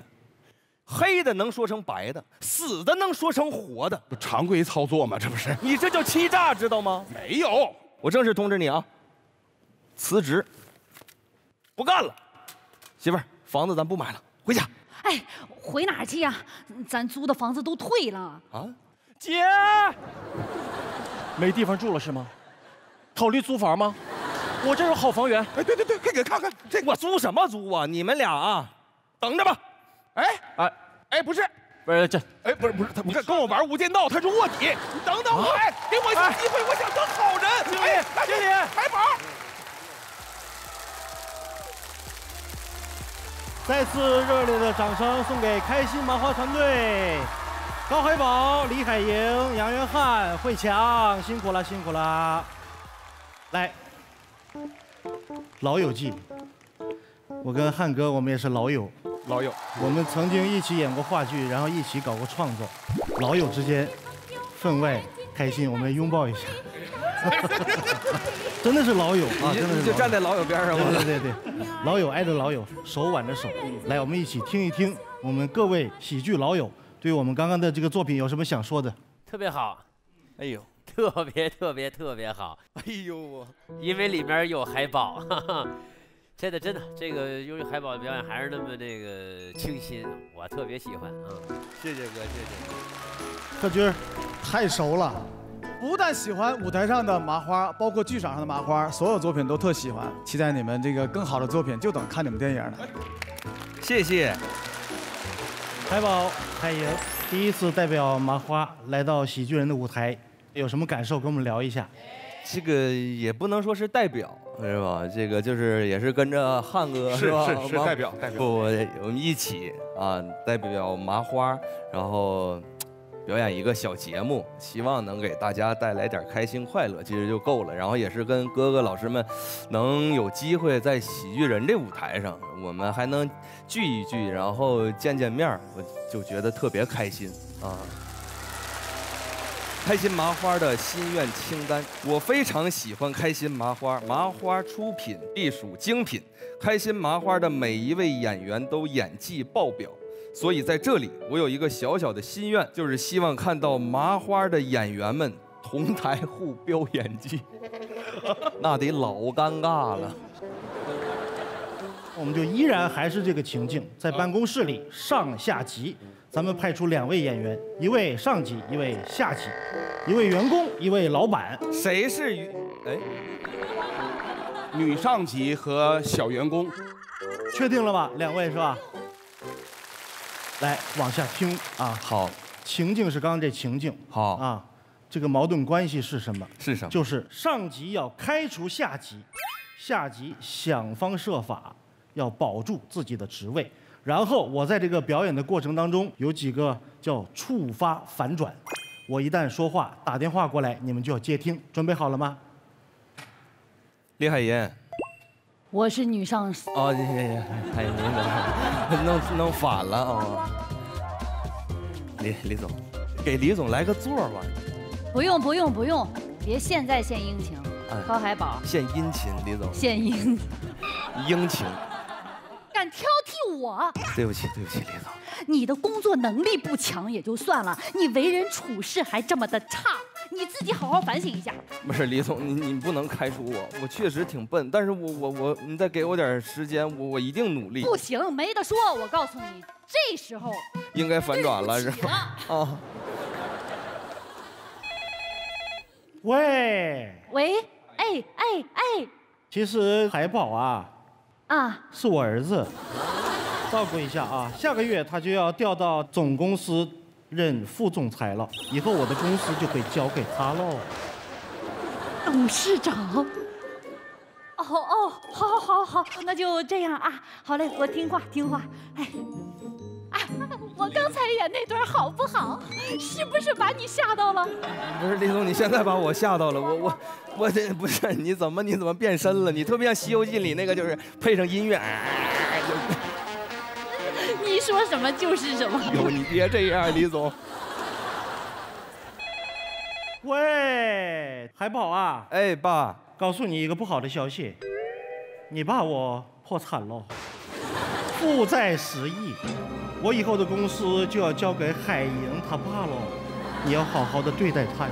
黑的能说成白的，死的能说成活的，不常规操作吗？这不是？你这叫欺诈，知道吗？没有，我正式通知你啊，辞职，不干了，媳妇儿，房子咱不买了，回家。哎，回哪儿去呀？咱租的房子都退了啊！姐，没地方住了是吗？考虑租房吗？我这有好房源。哎，对对对，快给看看，这我租什么租啊？你们俩啊，等着吧。哎哎哎，不是，不是这，哎不是不是，他不是跟我玩无间道，他是卧底。你等等我，哎，给我一次机会，我想当好人。经理，经理，海宝。再次热烈的掌声送给开心麻花团队，高海宝、李海莹、杨元汉、慧强，辛苦了，辛苦了。来，老友记，我跟汉哥，我们也是老友，老友，我们曾经一起演过话剧，然后一起搞过创作，老友之间分外开心，我们拥抱一下。真的是老友啊！真的是就站在老友边上吗？对对对，老友挨着老友，手挽着手，来，我们一起听一听，我们各位喜剧老友对我们刚刚的这个作品有什么想说的？特别好，哎呦，特别特别特别好，哎呦，因为里面有海宝，真的真的，这个由于海宝的表演还是那么那个清新，我特别喜欢啊！谢谢哥，谢谢。贺军，太熟了。不但喜欢舞台上的麻花，包括剧场上的麻花，所有作品都特喜欢。期待你们这个更好的作品，就等看你们电影了。谢谢。海宝、海莹第一次代表麻花来到喜剧人的舞台，有什么感受？跟我们聊一下。这个也不能说是代表，是吧？这个就是也是跟着汉哥是吧？是 是代表代表不，我们一起啊，代表麻花，然后表演一个小节目，希望能给大家带来点开心快乐，其实就够了。然后也是跟哥哥老师们能有机会在喜剧人这舞台上，我们还能聚一聚，然后见见面儿，我就觉得特别开心啊。开心麻花的心愿清单，我非常喜欢开心麻花，麻花出品必属精品。开心麻花的每一位演员都演技爆表，所以在这里我有一个小小的心愿，就是希望看到麻花的演员们同台互飙演技，那得老尴尬了。我们就依然还是这个情境，在办公室里上下级，咱们派出两位演员，一位上级，一位下级，一位员工，一位老板。谁是于？哎，女上级和小员工，确定了吧？两位是吧？来，往下听啊。好，情境是刚刚这情境。好啊，这个矛盾关系是什么？是什么？就是上级要开除下级，下级想方设法要保住自己的职位。然后我在这个表演的过程当中，有几个叫触发反转。我一旦说话，打电话过来，你们就要接听。准备好了吗？李海银。我是女上司。哦，行行行，海银，您弄弄反了啊！李李总，给李总来个座吧。不用不用不用，别现在献殷勤。哎高海宝，献殷勤，李总。献殷，殷勤。敢挑剔我？对不起，对不起，李总。你的工作能力不强也就算了，你为人处事还这么的差，你自己好好反省一下。不是李总，你你不能开除我，我确实挺笨，但是我我我，你再给我点时间，我我一定努力。不行，没得说。我告诉你，这时候应该反转了，是吧？啊。喂喂，哎哎哎，其实海宝啊，啊，是我儿子，照顾一下啊。下个月他就要调到总公司任副总裁了，以后我的公司就会交给他喽。董事长。哦哦，好好好好，那就这样啊。好嘞，我听话听话。哎，哎，我刚才演那段好不好？是不是把你吓到了？不是李总，你现在把我吓到了，我我我这不是你怎么你怎么变身了？你特别像《西游记》里那个，就是配上音乐，哎你说什么就是什么。哟，你别这样，李总。喂，海宝啊，哎，爸，告诉你一个不好的消息，你爸我破产了，负债十亿，我以后的公司就要交给海莹他爸了，你要好好的对待他呀。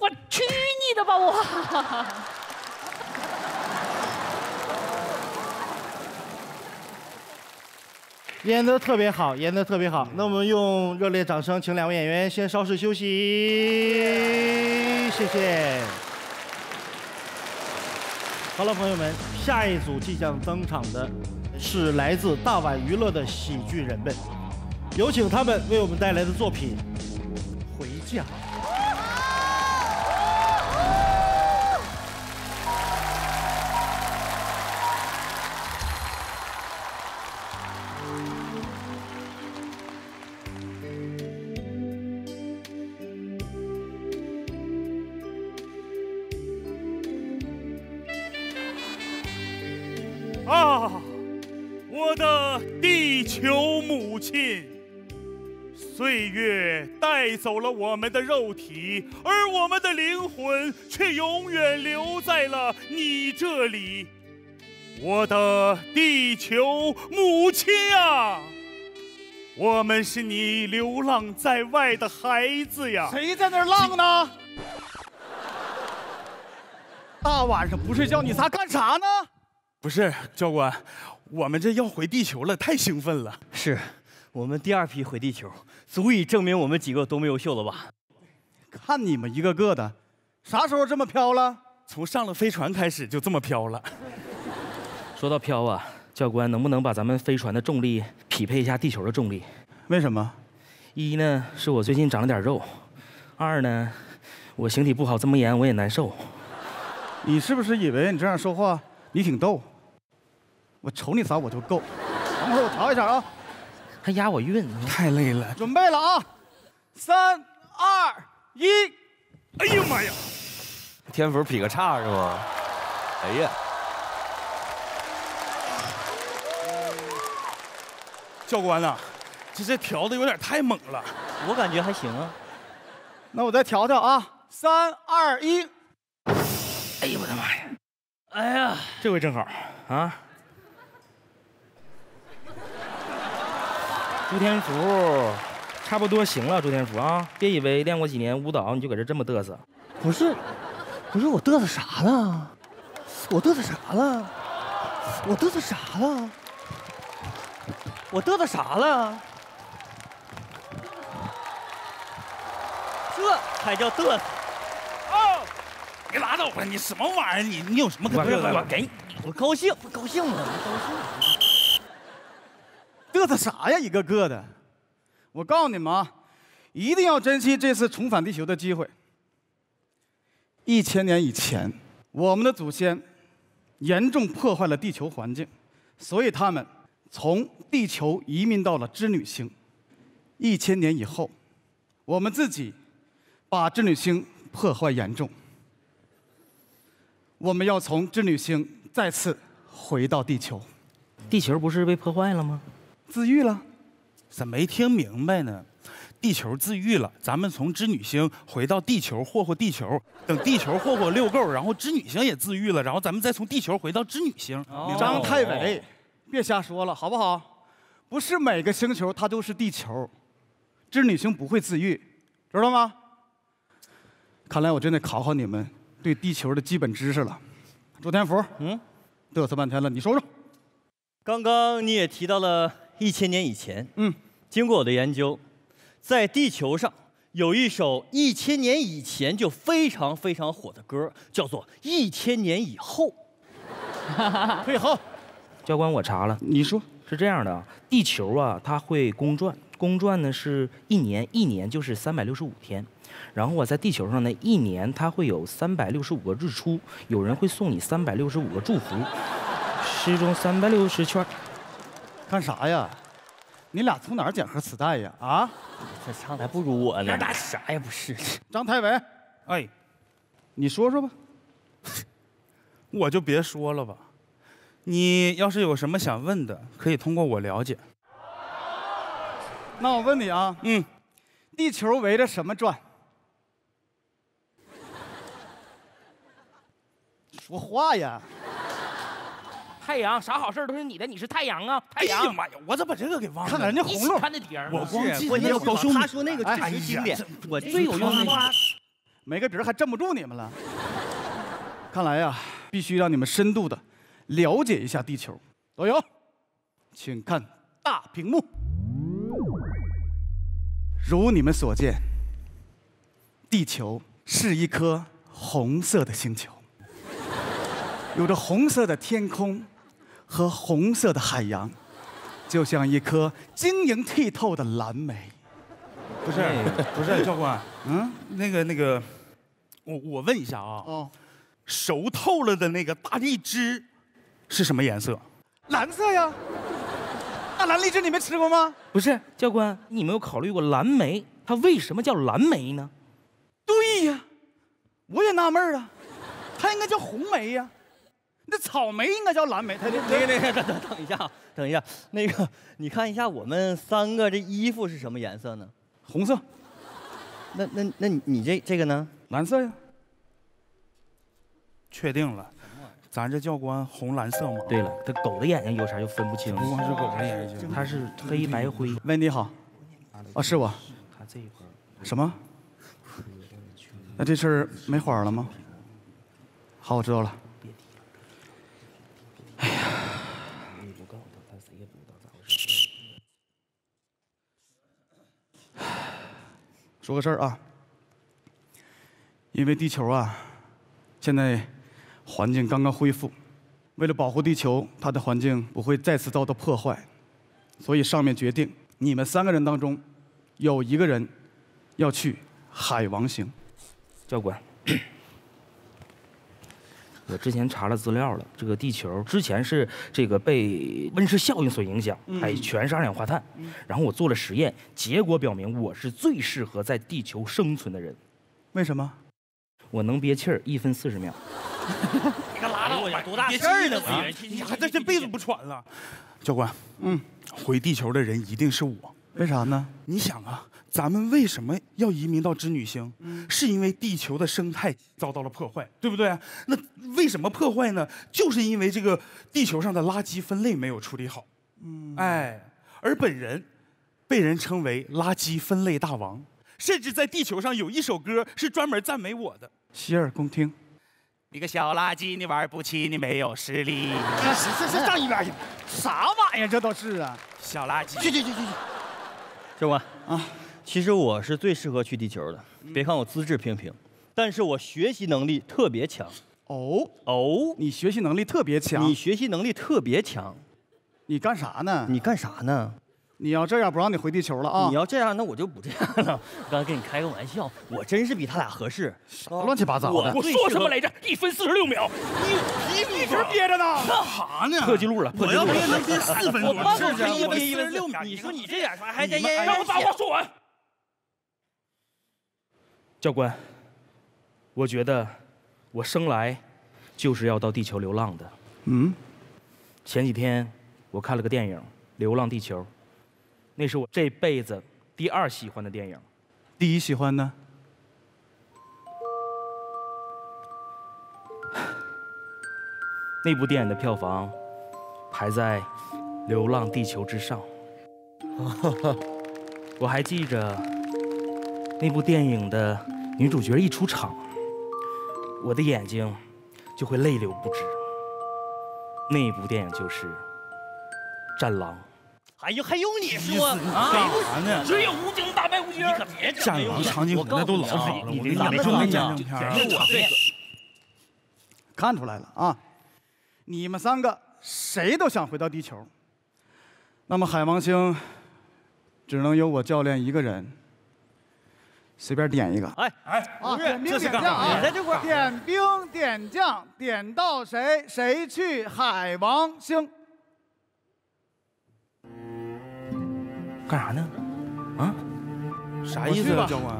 我去你的吧我！演的特别好，演的特别好。那我们用热烈掌声，请两位演员先稍事休息，谢谢。好了，朋友们，下一组即将登场的是来自大碗娱乐的喜剧人们，有请他们为我们带来的作品《回家》。岁月带走了我们的肉体，而我们的灵魂却永远留在了你这里，我的地球母亲啊！我们是你流浪在外的孩子呀！谁在那儿浪呢？大晚上不睡觉，你仨干啥呢？不是教官，我们这要回地球了，太兴奋了。是我们第二批回地球，足以证明我们几个多么优秀了吧？看你们一个个的，啥时候这么飘了？从上了飞船开始就这么飘了。说到飘啊，教官能不能把咱们飞船的重力匹配一下地球的重力？为什么？一呢是我最近长了点肉，二呢我形体不好，这么严我也难受。你是不是以为你这样说话你挺逗？我瞅你仨我就够。等会儿我调一下啊。还押我韵，太累了。准备了啊，三二一，哎呀妈呀！天府劈个叉是吧？哎呀，教官呐、这这调的有点太猛了。我感觉还行啊。那我再调调啊，三二一，哎呦我的妈呀！哎呀，这回正好啊。朱天福，差不多行了，朱天福啊，别以为练过几年舞蹈你就搁这这么嘚瑟。不是，不是我嘚瑟啥了？我嘚瑟啥了？我嘚瑟啥了？我嘚瑟啥了？这才叫嘚瑟！哦，你拉倒吧，你什么玩意儿？你你有什么可我嘚瑟的？我给你，我高兴，我高兴吗？我高兴。嘚瑟啥呀？一个个的。我告诉你们啊，一定要珍惜这次重返地球的机会。一千年以前，我们的祖先严重破坏了地球环境，所以他们从地球移民到了织女星。一千年以后，我们自己把织女星破坏严重，我们要从织女星再次回到地球。地球不是被破坏了吗？自愈了。怎没听明白呢？地球自愈了，咱们从织女星回到地球霍霍地球，等地球霍霍遛够，然后织女星也自愈了，然后咱们再从地球回到织女星。张太伟，别瞎说了，好不好？不是每个星球它都是地球，织女星不会自愈，知道吗？看来我真得考考你们对地球的基本知识了。周天福，嗯，嘚瑟半天了，你说说。刚刚你也提到了一千年以前，嗯，经过我的研究，在地球上有一首一千年以前就非常非常火的歌，叫做《一千年以后》。退后。教官，我查了，你说是这样的啊，地球啊，它会公转，公转呢是一年，一年就是三百六十五天。然后啊，在地球上呢，一年它会有三百六十五个日出，有人会送你三百六十五个祝福，时钟三百六十圈。干啥呀？你俩从哪儿捡盒磁带呀？啊？这唱的还不如我呢，那啥也不是。张太伟，哎，你说说吧。我就别说了吧。你要是有什么想问的，可以通过我了解。那我问你啊，嗯，地球围着什么转？说话呀！太阳，啥好事都是你的，你是太阳啊！太阳哎，呀妈呀，我咋把这个给忘了？看看人家你红路喜欢的碟儿，我光记关键得高兄他说那个哎确实经典，我最有用的没个底儿还镇不住你们了。看来呀，必须让你们深度的了解一下地球。导游，请看大屏幕。如你们所见，地球是一颗红色的星球，有着红色的天空和红色的海洋，就像一颗晶莹剔透的蓝莓。不是不是教官，嗯，那个那个，我我问一下啊，哦，熟透了的那个大荔枝是什么颜色？蓝色呀。那蓝荔枝你没吃过吗？不是，教官，你有没有考虑过蓝莓？它为什么叫蓝莓呢？对呀，我也纳闷儿啊，它应该叫红莓呀，那草莓应该叫蓝莓，它 那个那个，等等等一下，等一下，那个你看一下我们三个这衣服是什么颜色呢？红色。那那那你你这这个呢？蓝色呀。确定了，咱这教官红蓝色吗？对了，这狗的眼睛有啥就分不清。不光是狗的眼睛，它是黑白灰。喂，你好。啊，是我。它这一块什么？那这事儿没花了吗？好，我知道了。说个事儿啊，因为地球啊，现在环境刚刚恢复，为了保护地球，它的环境不会再次遭到破坏，所以上面决定，你们三个人当中，有一个人要去海王星。教官，我之前查了资料了，这个地球之前是这个被温室效应所影响，嗯还全是二氧化碳。然后我做了实验，结果表明我是最适合在地球生存的人。为什么？我能憋气儿一分四十秒。你个拉倒吧，多大别事儿呢？我你还这这辈子不喘了。教官，嗯，回地球的人一定是我。为啥呢？你想啊，咱们为什么要移民到织女星？是因为地球的生态遭到了破坏，对不对？那为什么破坏呢？就是因为这个地球上的垃圾分类没有处理好。嗯，哎，而本人被人称为垃圾分类大王，甚至在地球上有一首歌是专门赞美我的。洗耳恭听。你个小垃圾，你玩不起，你没有实力。是是是，上一边去！啥玩意儿？这都是啊！小垃圾。去去去去去！教官啊，其实我是最适合去地球的。别看我资质平平，但是我学习能力特别强。哦哦，你学习能力特别强。你学习能力特别强。你干啥呢？你干啥呢？你要这样，不让你回地球了啊！你要这样，那我就不这样了。我 刚才跟你开个玩笑，我真是比他俩合适。乱七八糟的我我说什么来着？一分四十六秒。你一直憋着呢，干啥呢？破纪录了，破纪录了。我要憋能憋四分钟，是这一分四十六秒你说你这点啥还让我把话说完。教官，我觉得我生来就是要到地球流浪的。嗯，前几天我看了个电影《流浪地球》，那是我这辈子第二喜欢的电影。第一喜欢呢？那部电影的票房排在《流浪地球》之上。我还记着那部电影的女主角一出场，我的眼睛就会泪流不止。那部电影就是《战狼》。哎呦，还用你说啊？干啥呢只有吴京大败吴京，你可别整战狼场景那都老好了，我跟你讲，咱们就那看呢战争片儿全是我这个看出来了啊！你们三个谁都想回到地球，那么海王星只能由我教练一个人，随便点一个。哎哎，啊，点兵点将啊！在这块儿点兵点将，点到谁谁去海王星。干啥呢？啊？啥意思啊，教官？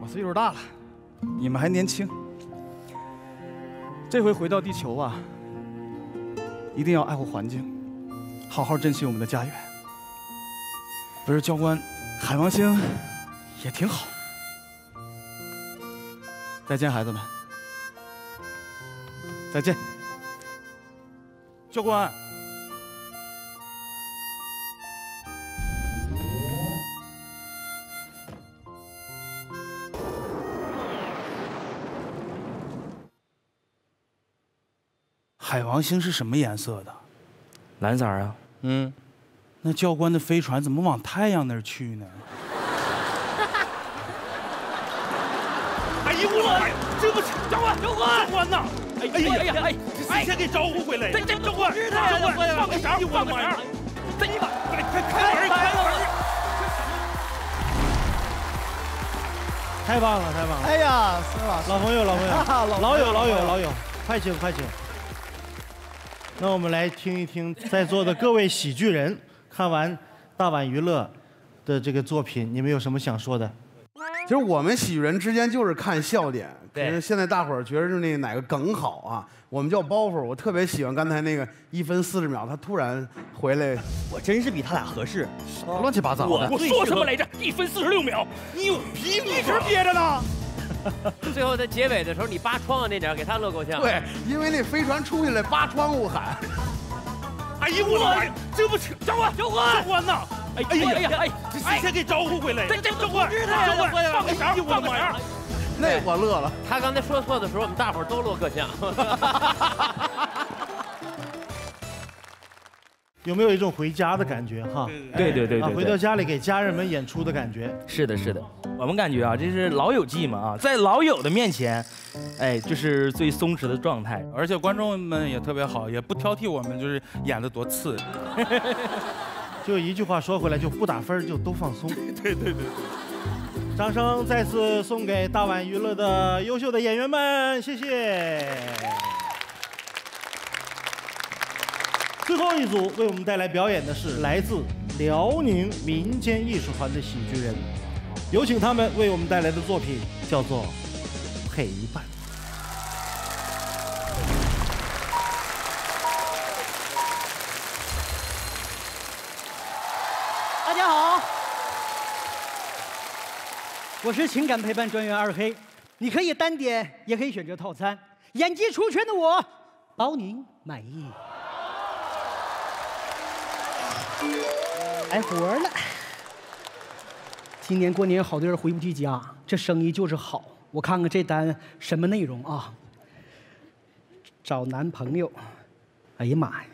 我岁数大了，你们还年轻。这回回到地球啊，一定要爱护环境，好好珍惜我们的家园。不是教官，海王星也挺好。再见，孩子们。再见。教官，海王星是什么颜色的？蓝色啊。嗯。那教官的飞船怎么往太阳那儿去呢？哎呦我，这不起教官，教官，教官呐！哎哎呀哎呀哎，先给招呼回来？这这教官，教官，放个啥？放个啥？这你把开开开门，开门！太棒了，太棒了！哎呀，孙老师，老朋友，老朋友，老友，老友，老友，快请，快请。那我们来听一听在座的各位喜剧人，看完大碗娱乐的这个作品，你们有什么想说的？其实我们喜剧人之间就是看笑点。对可是现在大伙儿觉得是那个哪个梗好啊？我们叫包袱。我特别喜欢刚才那个一分四十秒，他突然回来，我真是比他俩合适。乱七八糟的。我说什么来着？一分四十六秒，你有皮一直憋着呢。最后在结尾的时候，你扒窗户那点儿给他乐够呛。对，因为那飞船出去了，扒窗户喊。哎呦我的妈呀！这不是教官，教官，教官呐！哎哎呀哎呀哎，这谁先给招呼回来？这这教官，教官，放个啥？放个啥？那我乐了。他刚才说错的时候，我们大伙儿都乐够呛。有没有一种回家的感觉哈？对对对对，回到家里给家人们演出的感觉。是的，是的，我们感觉啊，这是老友记嘛啊，在老友的面前，哎，就是最松弛的状态，而且观众们也特别好，也不挑剔我们，就是演的多次。就一句话说回来，就不打分，就都放松。对对对。掌声再次送给大碗娱乐的优秀的演员们，谢谢。最后一组为我们带来表演的是来自辽宁民间艺术团的喜剧人，有请他们为我们带来的作品叫做《陪伴》。我是情感陪伴专员二黑，你可以单点，也可以选择套餐。演技出圈的我，包您满意。来活了！今年过年好多人回不去家，这生意就是好。我看看这单什么内容啊？找男朋友。哎呀妈呀！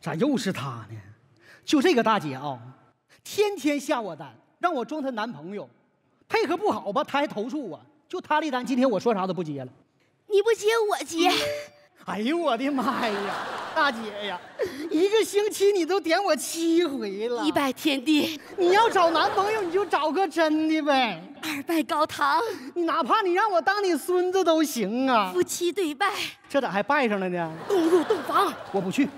咋又是他呢？就这个大姐啊，天天下我单，让我装她男朋友，配合不好吧，他还投诉我。就他这单，今天我说啥都不接了。你不接我接。哎呦我的妈呀，大姐呀，一个星期你都点我七回了，一拜天地。你要找男朋友，你就找个真的呗。二拜高堂，你哪怕你让我当你孙子都行啊。夫妻对拜，这咋还拜上了呢？动入洞房，我不去，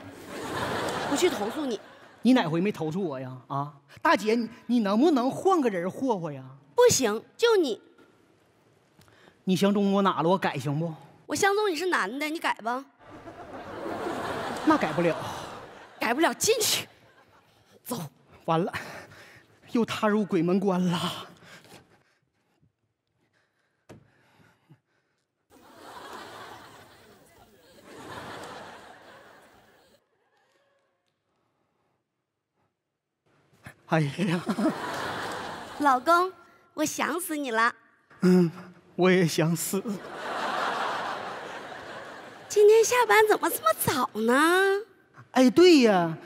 不去投诉你。你哪回没投诉我呀？啊，大姐，你你能不能换个人霍霍呀？不行，就你。你相中我哪了？我改行不？我相中你是男的，你改吧。那改不了，改不了，进去。走。完了，又踏入鬼门关了。哎呀，老公，我想死你了。嗯，我也想死。今天下班怎么这么早呢？哎，对呀，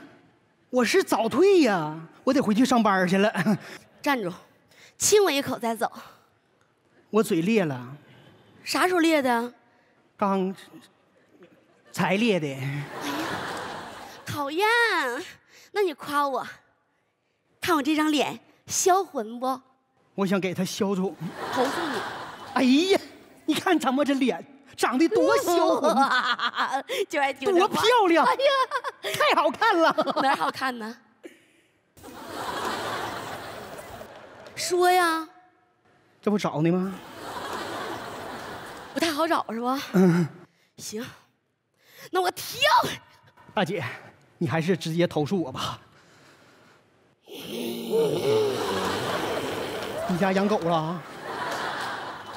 我是早退呀，我得回去上班去了。站住，亲我一口再走。我嘴裂了。啥时候裂的？刚才裂的。哎呀，讨厌！那你夸我，看我这张脸销魂不？我想给他消肿。投诉你。哎呀，你看咱们这脸。长得多销魂，就爱听多漂亮！哎呀，太好看了！哪好看呢？说呀，这不找你吗？不太好找是吧？嗯。行，那我跳。大姐，你还是直接投诉我吧。你家养狗了？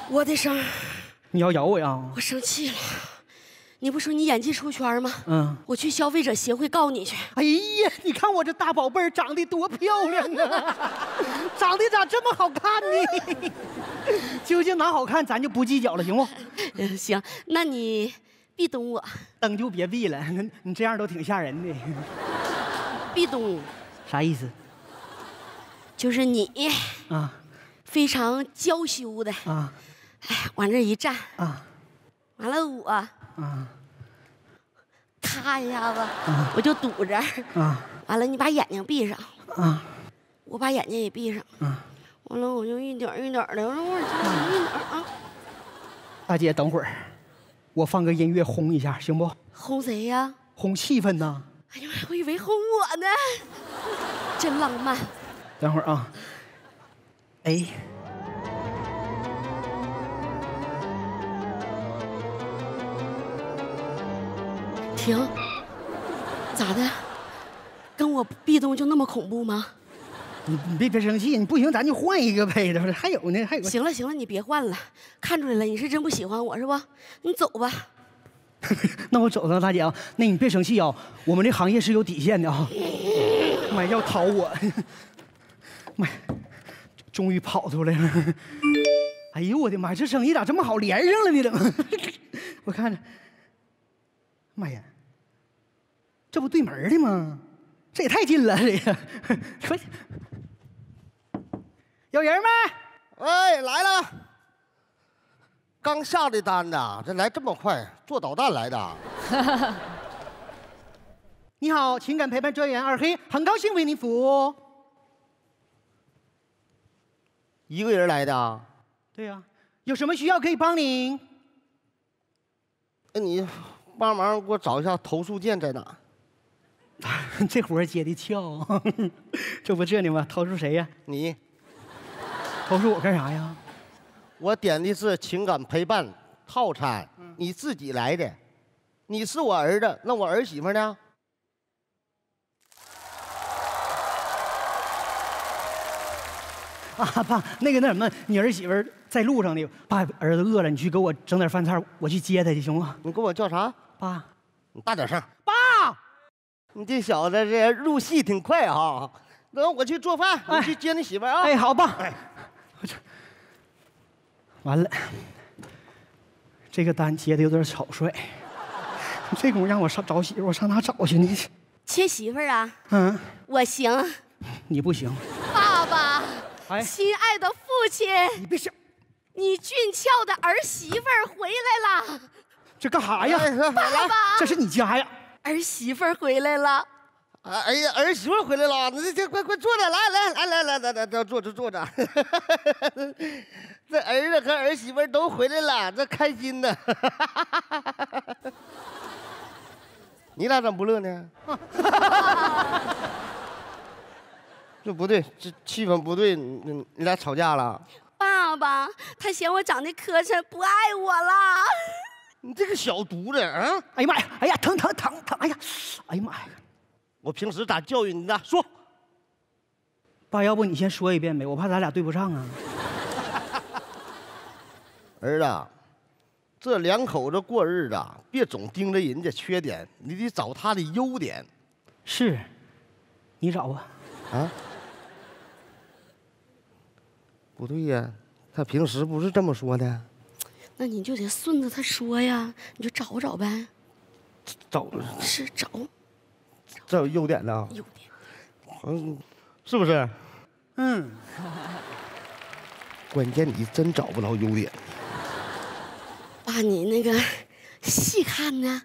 我的声。你要咬我呀？我生气了。你不说你演技出圈吗？嗯。我去消费者协会告你去。哎呀，你看我这大宝贝儿长得多漂亮啊！长得咋这么好看呢？究竟哪好看，咱就不计较了，行不？嗯，行。那你壁咚我。灯就别闭了，你这样都挺吓人的。壁咚。啥意思？就是你啊，非常娇羞的啊。哎，往这一站啊，完了我啊，咔一下子，我就堵这儿啊，完了你把眼睛闭上啊，我把眼睛也闭上啊，完了我就一点一点的，我说我一点啊。大姐，等会儿，我放个音乐轰一下，行不？轰谁呀？轰气氛呢。哎呀妈呀，我以为轰我呢，真浪漫。等会儿啊，哎。停！咋的？跟我壁咚就那么恐怖吗？你你别别生气，你不行咱就换一个呗，不是？还有呢，还有。行了行了，你别换了，看出来了，你是真不喜欢我是不？你走吧。那我走了，大姐啊，那你别生气啊，我们这行业是有底线的啊。妈要逃我！妈，终于跑出来了！哎呦我的妈，这生意咋这么好连上了呢？怎么？我看着，妈呀！这不对门的吗？这也太近了，这个。快，有人没？哎，来了。刚下的单呢，这来这么快，做导弹来的。你好，情感陪伴专员二黑，很高兴为您服务。一个人来的？对呀，有什么需要可以帮您？那你帮忙给我找一下投诉键在哪？这活接的巧，这不这呢吗？投诉谁呀？你。投诉我干啥呀？我点的是情感陪伴套餐，你自己来的，你是我儿子，那我儿媳妇呢？啊，爸，那个那什么，你儿媳妇在路上呢，爸，儿子饿了，你去给我整点饭菜，我去接她去，行吗？你给我叫啥？爸，你大点声。爸，你这小子这入戏挺快啊，等我去做饭，你去接你媳妇啊。哎，好，爸。完了，这个单接的有点草率，这功夫让我上找媳妇，我上哪找去呢？缺媳妇啊？嗯，我行。你不行。亲爱的父亲，你别想，你俊俏的儿媳妇儿回来了。这干啥呀？爸爸，这是你家呀。儿媳妇儿回来了。哎呀，儿媳妇回来了，那这快快坐着，来来来来来来来，坐着坐着。这儿子和儿媳妇都回来了，这开心呢。你俩怎么不乐呢？这不对，这气氛不对，你你俩吵架了？爸爸，他嫌我长得磕碜，不爱我了。你这个小犊子啊！哎呀妈呀！哎呀，疼疼疼疼！哎呀，哎呀妈呀！我平时咋教育你的？说。爸，要不你先说一遍呗，我怕咱俩对不上啊。儿子，这两口子过日子，别总盯着人家缺点，你得找他的优点。是，你找吧。啊？不对呀，他平时不是这么说的。那你就得顺着他说呀，你就找找呗。找是找。这有优点呢。优点。嗯，是不是？嗯。关键你真找不着优点。爸，你那个细看呢？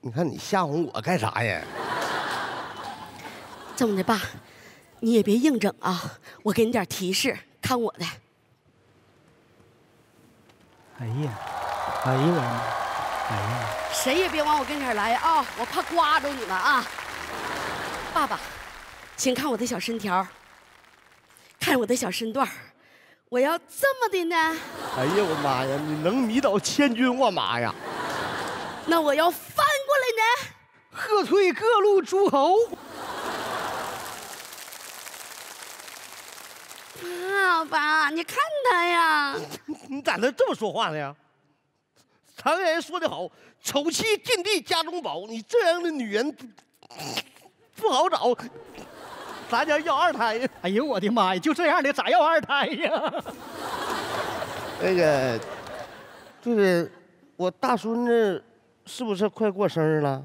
你看你吓唬我干啥呀？这么的，爸，你也别硬整啊，我给你点提示，看我的。哎呀，哎呀我，哎呀！谁也别往我跟前来啊，我怕刮着你们啊！爸爸，请看我的小身条，看我的小身段我要这么的呢。哎呀我妈呀，你能迷倒千军万马呀！那我要翻过来呢，喝退各路诸侯。爸爸，你看他呀！你咋能这么说话呢呀？常言说得好，丑妻近地家中宝。你这样的女人 不好找，咱家要二胎呀！哎呦我的妈呀，就这样的咋要二胎呀？那个，就是我大孙子是不是快过生日了？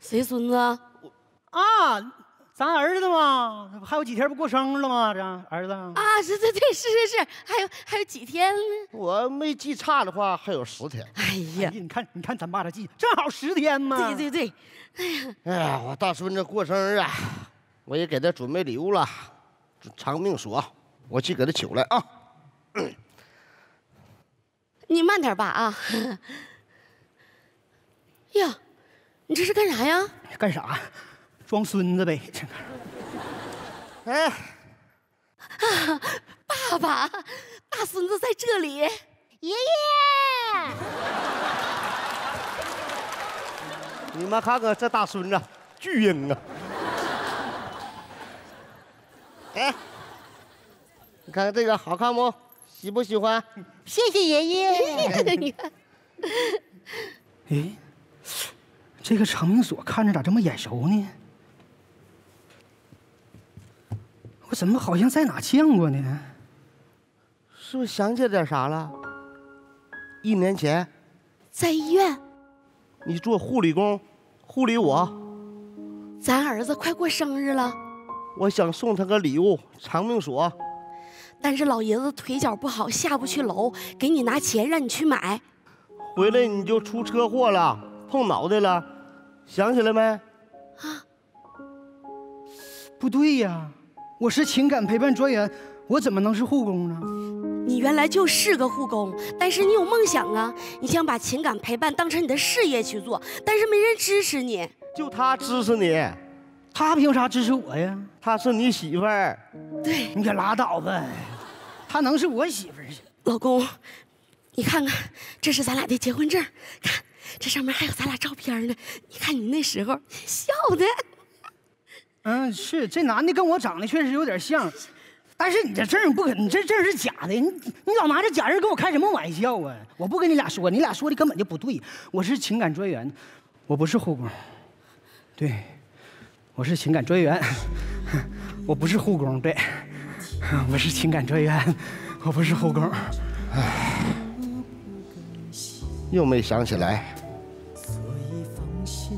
谁孙子？啊。咱儿子嘛，还有几天不过生日了吗？这儿子啊，是对对，是是是，还有还有几天呢？我没记差的话，还有十天。哎呀，你看你看咱爸这记，正好十天嘛。对对对，哎呀，哎呀，我大孙子过生日啊，我也给他准备礼物了，长命锁，我去给他取来啊。你慢点吧啊。呀，你这是干啥呀？干啥？装孙子呗，哎，爸爸，大孙子在这里，爷爷，你们看看这大孙子，巨婴啊！哎，你看看这个好看不？喜不喜欢？谢谢爷爷。哎，这个长命锁看着咋这么眼熟呢？我怎么好像在哪见过呢？是不是想起点啥了？一年前，在医院，你做护理工，护理我，咱儿子快过生日了，我想送他个礼物，长命锁。但是老爷子腿脚不好，下不去楼，给你拿钱让你去买。回来你就出车祸了，碰脑袋了，想起来没？啊，不对呀，我是情感陪伴专员，我怎么能是护工呢？你原来就是个护工，但是你有梦想啊，你想把情感陪伴当成你的事业去做，但是没人支持你。就他支持你，他凭啥支持我呀？他是你媳妇儿。对，你可拉倒吧，他能是我媳妇儿？老公，你看看，这是咱俩的结婚证，看这上面还有咱俩照片呢。你看你那时候笑的。嗯，是这男的跟我长得确实有点像，但是你这证不可，你这证是假的，你你老拿这假证跟我开什么玩笑啊？我不跟你俩说，你俩说的根本就不对。我是情感专员，我不是护工。对，我是情感专员，我不是护工。对，我是情感专员，我不是护工。唉，又没想起来，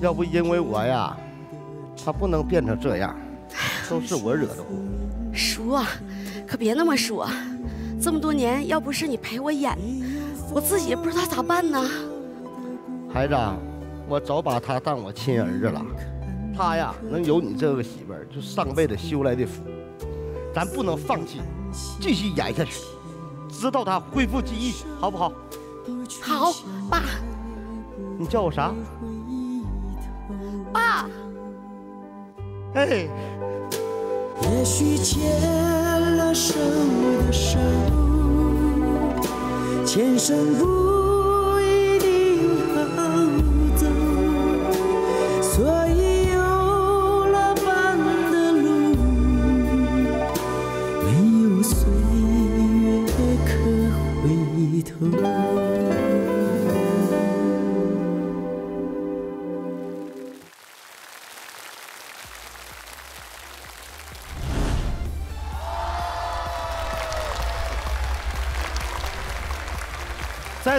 要不因为我呀，他不能变成这样，都是我惹的祸。叔啊，可别那么说，这么多年要不是你陪我演，我自己也不知道咋办呢。孩子。我早把他当我亲儿子了，他呀能有你这个媳妇儿，就上辈子修来的福。咱不能放弃，继续演下去，直到他恢复记忆，好不好？好，爸。你叫我啥？爸。嘿。也许牵了手的手，前生不。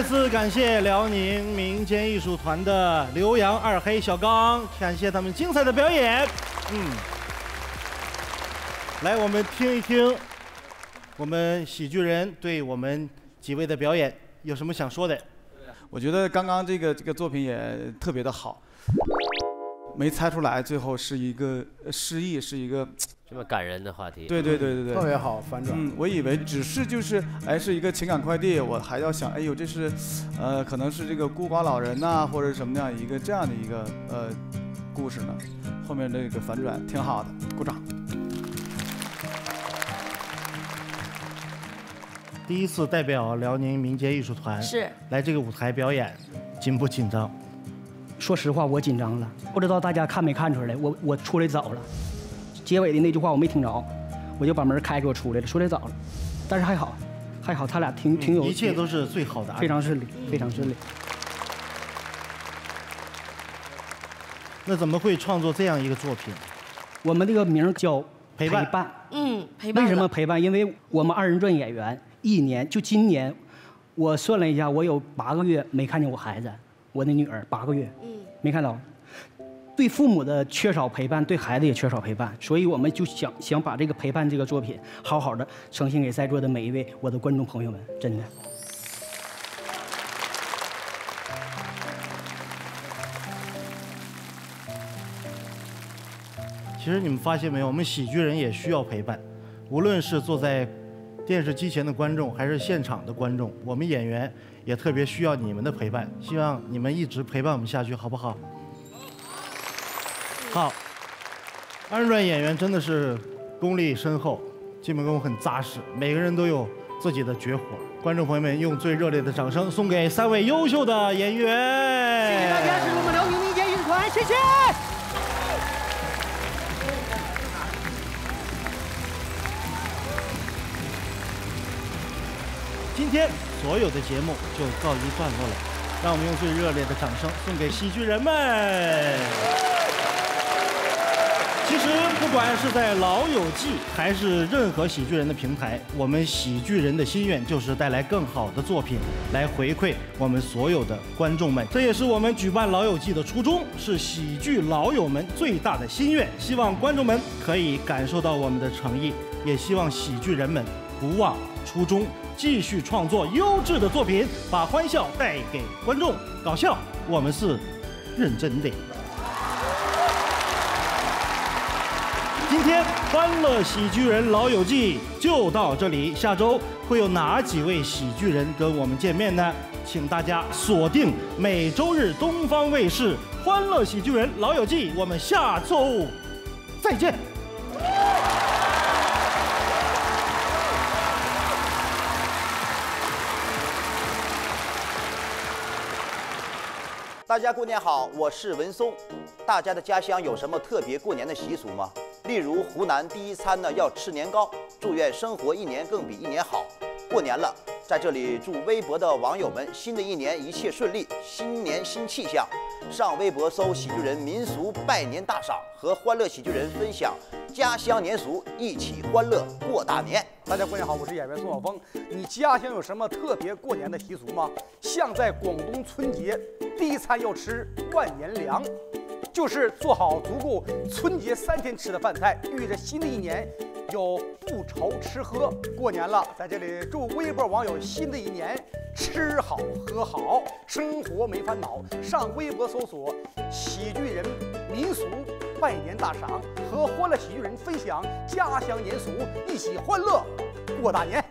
再次感谢辽宁民间艺术团的刘洋、二黑、小刚，感谢他们精彩的表演。嗯，来，我们听一听，我们喜剧人对我们几位的表演有什么想说的？我觉得刚刚这个这个作品也特别的好，没猜出来，最后是一个失忆，是一个。这么感人的话题，对对对对对，特别好反转。嗯，我以为只是就是哎是一个情感快递，我还要想哎呦这是，呃可能是这个孤寡老人呐或者什么样一个这样的一个呃故事呢，后面这个反转挺好的，鼓掌。第一次代表辽宁民间艺术团是来这个舞台表演，紧不紧张？说实话，我紧张了，不知道大家看没看出来，我我出来早了。结尾的那句话我没听着，我就把门开给我出来了，出来早了，但是还好，还好他俩挺挺有，一切都是最好的，非常顺利，非常顺利。那怎么会创作这样一个作品？我们这个名叫陪伴，嗯，陪伴。为什么陪伴？因为我们二人转演员一年就今年，我算了一下，我有八个月没看见我孩子，我的女儿八个月，嗯，没看到。对父母的缺少陪伴，对孩子也缺少陪伴，所以我们就想想把这个陪伴这个作品好好的呈现给在座的每一位我的观众朋友们，真的。其实你们发现没有，我们喜剧人也需要陪伴，无论是坐在电视机前的观众，还是现场的观众，我们演员也特别需要你们的陪伴，希望你们一直陪伴我们下去，好不好？好，二人转演员真的是功力深厚，基本功很扎实，每个人都有自己的绝活。观众朋友们，用最热烈的掌声送给三位优秀的演员！谢谢大家，是我们辽宁民间艺术团，谢谢。今天所有的节目就告一段落了，让我们用最热烈的掌声送给喜剧人们。其实，不管是在《老友记》还是任何喜剧人的平台，我们喜剧人的心愿就是带来更好的作品，来回馈我们所有的观众们。这也是我们举办《老友记》的初衷，是喜剧老友们最大的心愿。希望观众们可以感受到我们的诚意，也希望喜剧人们不忘初衷，继续创作优质的作品，把欢笑带给观众。搞笑，我们是认真的。今天《欢乐喜剧人老友记》就到这里，下周会有哪几位喜剧人跟我们见面呢？请大家锁定每周日东方卫视《欢乐喜剧人老友记》，我们下周再见。大家过年好，我是文松。大家的家乡有什么特别过年的习俗吗？例如湖南第一餐呢要吃年糕，祝愿生活一年更比一年好。过年了，在这里祝微博的网友们新的一年一切顺利，新年新气象。上微博搜“喜剧人民俗拜年大赏”，和欢乐喜剧人分享家乡年俗，一起欢乐过大年。大家过年好，我是演员宋晓峰。你家乡有什么特别过年的习俗吗？像在广东春节，第一餐要吃万年粮，就是做好足够春节三天吃的饭菜，寓意着新的一年有不愁吃喝。过年了，在这里祝微博网友新的一年吃好喝好，生活没烦恼。上微博搜索“喜剧人民俗拜年大赏”，和欢乐喜剧人分享家乡年俗，一起欢乐过大年。